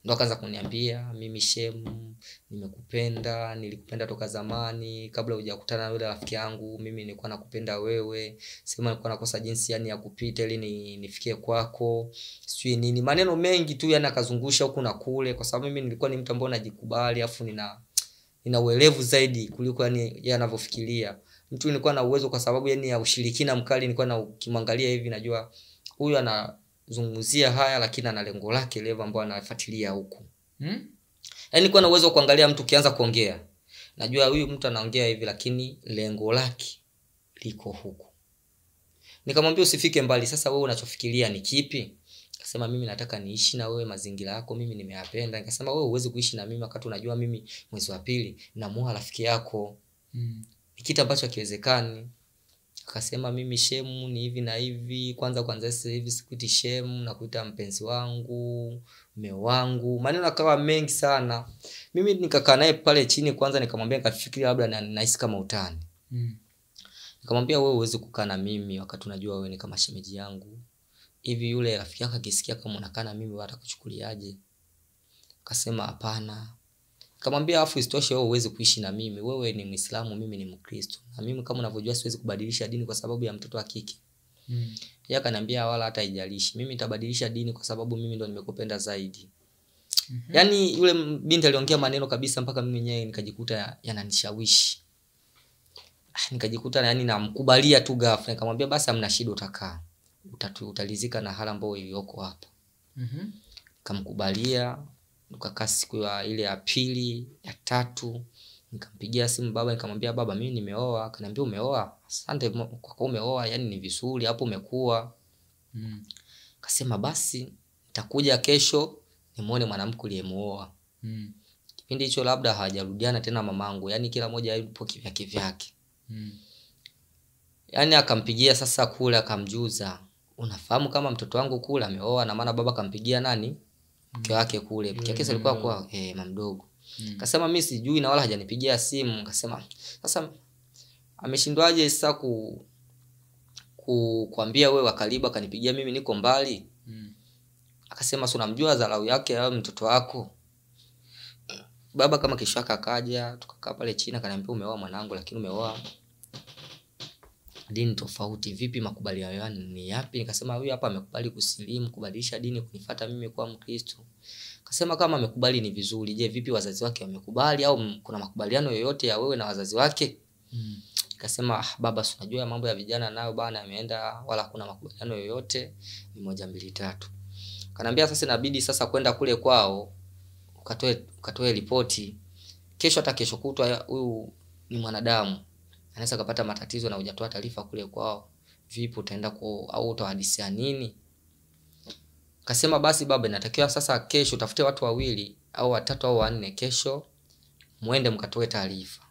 ndo akaanza kuniambia mimi shemu nimekupenda nilikupenda toka zamani kabla hujakutana na yule rafiki yangu mimi nilikuwa nakupenda wewe sema nilikuwa nakosa jinsi yani ya kupita ili ni, nifikie kwako. Sijui nini maneno mengi tu yani akazungusha huku na kule kwa sababu mimi nilikuwa ni mtu ambaye najikubali afu nina nina uelevu zaidi kuliko yani yeye anavyofikiria. Mtu nilikuwa na uwezo kwa sababu yani ya ushirikina mkali nilikuwa na ukimwangalia hivi najua huyu anazungumzia haya lakini ana lengo lake levo ambao anafuatilia huku. Mm. yaani kuwa na uwezo wa kuangalia mtu ukianza kuongea. Najua huyu mtu anaongea hivi lakini lengo lake liko huku. Nikamwambia usifike mbali sasa wewe unachofikiria ni kipi? Akasema mimi nataka niishi na wewe mazingira yako mimi nimeyapenda. Nikasema wewe huwezi kuishi na mimi wakati unajua mimi mwezi wa pili namua rafiki yako. Mm. ni kitu ambacho hakiwezekani akasema mimi shemu ni hivi na hivi kwanza kwanza sasa hivi sikuiti shemu nakuita mpenzi wangu mme wangu. Maneno akawa mengi sana. Mimi nikakaa naye pale chini kwanza nikamwambia nikafikiri labda na- nahisi kama utani. Mm. nikamwambia wewe uwezi kukaa na mimi wakati unajua wewe ni kama shemeji yangu. Hivi yule rafiki yako akisikia kama unakaa na mimi watakuchukuliaje akasema hapana nikamwambia afu isitoshe wewe huwezi kuishi na mimi. Wewe ni mwislamu mimi ni mkristo. Na mimi kama unavyojua siwezi kubadilisha dini kwa sababu ya mtoto wa kike. Mm. yeye akaniambia wala hata haijalishi. Mimi nitabadilisha dini kwa sababu mimi ndo nimekupenda zaidi. Mm-hmm. yaani yule binti aliongea maneno kabisa mpaka mimi mwenyewe nikajikuta yananishawishi. Ah, nikajikuta yani namkubalia tu ghafla. Nikamwambia basi amna shida utakaa. Utalizika na hala ambayo iliyoko hapa. Mhm. nikamkubalia tukakaa siku ya ile ya pili ya tatu nikampigia simu baba nikamwambia baba mimi nimeoa akaniambia umeoa asante kwako kwa kuwa umeoa yani ni vizuri hapo umekuwa Mm. kasema basi nitakuja kesho nimwone mwanamke uliyemuoa Mm. kipindi hicho labda hawajarudiana tena mamangu yani kila moja yupo kivyake vyake Mm. yani akampigia sasa kule akamjuza unafahamu kama mtoto wangu kule ameoa na maana baba akampigia nani mke wake kule. Mke wake alikuwa kwa eh, mamdogo Mm. kasema mi sijui na wala hajanipigia simu. Kasema sasa ameshindwaje sasa ku, ku kuambia wewe wakaribu akanipigia mimi niko mbali? Mm. akasema si unamjua dharau yake au mtoto wako? Baba kama kesho akaja tukakaa pale chini akaniambia umeoa mwanangu lakini umeoa dini tofauti vipi makubaliano yao ni yapi? Nikasema huyu hapa amekubali kusilimu kubadilisha dini kunifata mimi kuwa mkristo. Kasema kama amekubali ni vizuri. Je vipi wazazi wake wamekubali au kuna makubaliano yoyote ya wewe na wazazi wake? Mm. kasema ah, baba si unajua mambo ya vijana nayo bana yameenda wala kuna makubaliano yoyote ni moja mbili tatu. Kanaambia sasa inabidi sasa kwenda kule kwao ukatoe ukatoe ripoti. Kesho hata kesho kutwa huyu ni mwanadamu anaweza kupata matatizo na hujatoa taarifa kule kwao. Vipi utaenda ku au utawahadisia nini? Kasema basi baba inatakiwa sasa kesho utafute watu wawili au watatu au wanne kesho mwende mkatoe taarifa.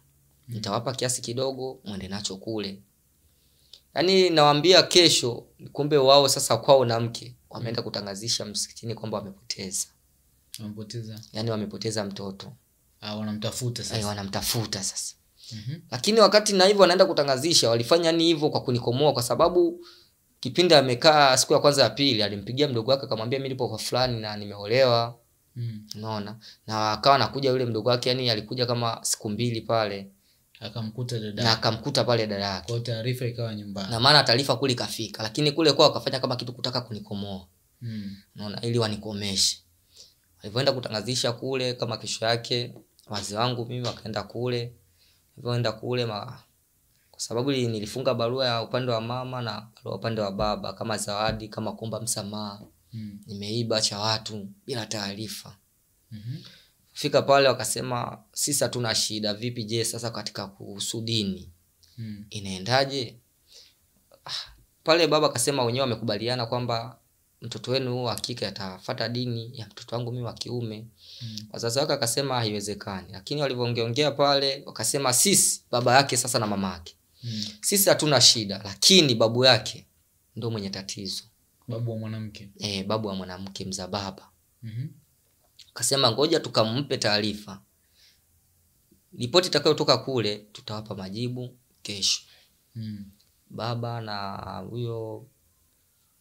Nitawapa kiasi kidogo mwende nacho kule. Yaani nawaambia kesho kumbe wao sasa kwao na mke wameenda kutangazisha msikitini kwamba wamepoteza. Wamepoteza. yaani wamepoteza mtoto. Ah, wanamtafuta Ay, sasa. wanamtafuta sasa Mhm. lakini wakati na hivyo wanaenda kutangazisha walifanya ni hivyo kwa kunikomoa kwa sababu kipindi amekaa siku ya kwanza ya pili alimpigia mdogo wake akamwambia mi nipo kwa fulani na nimeolewa Mm. unaona na akawa nakuja yule mdogo wake yani alikuja kama siku mbili pale Akamkuta dada. na akamkuta pale dada yake Kwa taarifa ikawa nyumbani. na maana taarifa kule ikafika lakini kule kwao wakafanya kama kitu kutaka kunikomoa Mm. unaona ili wanikomeshe alivyoenda kutangazisha kule kama kesho yake wazee wangu mimi wakaenda kule walivyoenda kule ma... kwa sababu nilifunga barua ya upande wa mama na barua upande wa baba kama zawadi kama kuomba msamaha Mm. nimeiba cha watu bila taarifa mm-hmm. fika pale wakasema sisi hatuna shida vipi je sasa katika kuhusu dini Mm. inaendaje Ah, pale baba akasema wenyewe wamekubaliana kwamba mtoto wenu wa kike atafata dini ya mtoto wangu mimi wa kiume. Wazazi wake akasema haiwezekani lakini walivyoongeongea pale wakasema sisi baba yake sasa na mama yake Mm. sisi hatuna shida lakini babu yake ndo mwenye tatizo Babu wa mwanamke. e, babu wa mwanamke mza baba Mhm. akasema ngoja tukampe taarifa ripoti itakayotoka kule tutawapa majibu kesho Mm. baba na huyo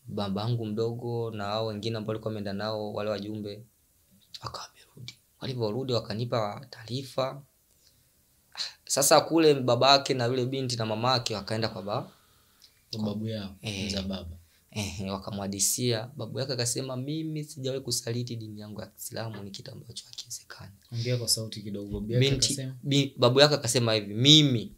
babangu mdogo na hao wengine ambao walikuwa wameenda nao wale wajumbe wakawa wamerudi walivyorudi wakanipa taarifa sasa kule babake na yule binti na mamake wakaenda kwa baba babu yao. Eh. Za baba. eh, wakamwadisia babu yake akasema mimi sijawahi kusaliti dini yangu ya kiislamu ni kitu ambacho hakiwezekani Ongea kwa sauti kidogo. Babu yake binti akasema. babu yake akasema hivi mimi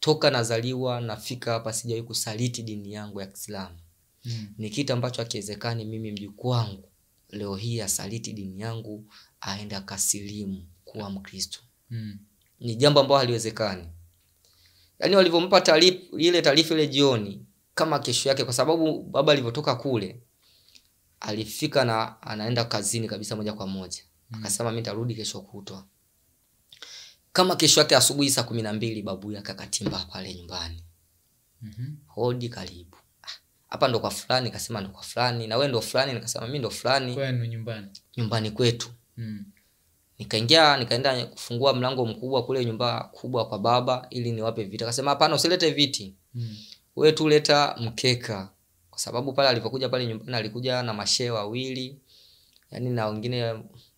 toka nazaliwa nafika hapa sijawahi kusaliti dini yangu ya kiislamu Mm. ni kitu ambacho hakiwezekani mimi mjukuu wangu leo hii asaliti dini yangu aende kasilimu kuwa mkristo Mm. ni jambo ambalo haliwezekani yaani walivyompa ile taarifa ile jioni kama kesho yake kwa sababu baba alivyotoka kule alifika na anaenda kazini kabisa moja kwa moja mm. akasema mi tarudi kesho kutwa kama kesho yake asubuhi saa kumi na mbili babu yake akatimba pale nyumbani Mhm. hodi karibu hapa ndo kwa fulani kasema ndo kwa fulani na wewe ndo fulani nikasema mimi ndo fulani Kwenu nyumbani. nyumbani kwetu Mm. nikaingia nikaenda kufungua mlango mkubwa kule nyumba kubwa kwa baba ili niwape viti akasema hapana usilete viti Mm. wewe tu leta mkeka kwa sababu pale alipokuja pale nyumbani alikuja na mashehe wawili yani na wengine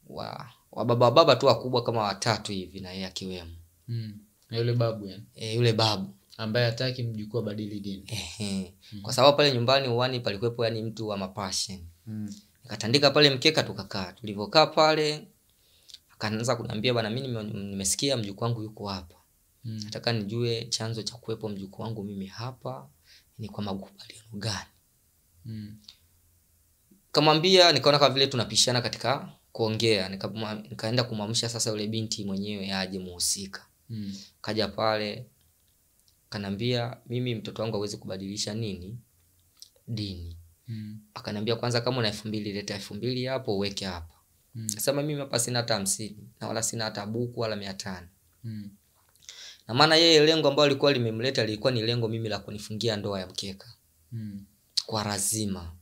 wa, wa baba baba tu wakubwa kama watatu hivi na yeye akiwemo Mm. Na yule babu yani e, yule babu ambaye hataki mjukuu abadili dini. Ehe. kwa sababu pale nyumbani uwani palikuwepo yani mtu wa mapashen Mm. nikatandika pale mkeka tukakaa tulivyokaa pale akaanza kuniambia bana mimi nimesikia mjukuu wangu yuko hapa Mm. nataka nijue chanzo cha kuwepo mjukuu wangu mimi hapa ni kwa makubaliano gani Mm. kamwambia nikaona kama vile tunapishana katika kuongea Nika- nikaenda kumwamsha sasa yule binti mwenyewe aje muhusika Mm. kaja pale kanambia mimi mtoto wangu awezi kubadilisha nini dini Mm. akanaambia kwanza kama una elfu mbili leta elfu mbili hapo uweke hapa Mm. sema mimi hapa sina hata hamsini na wala sina hata buku wala mia tano Mm. na maana yeye lengo ambayo alikuwa limemleta lilikuwa ni lengo mimi la kunifungia ndoa ya mkeka Mm. kwa lazima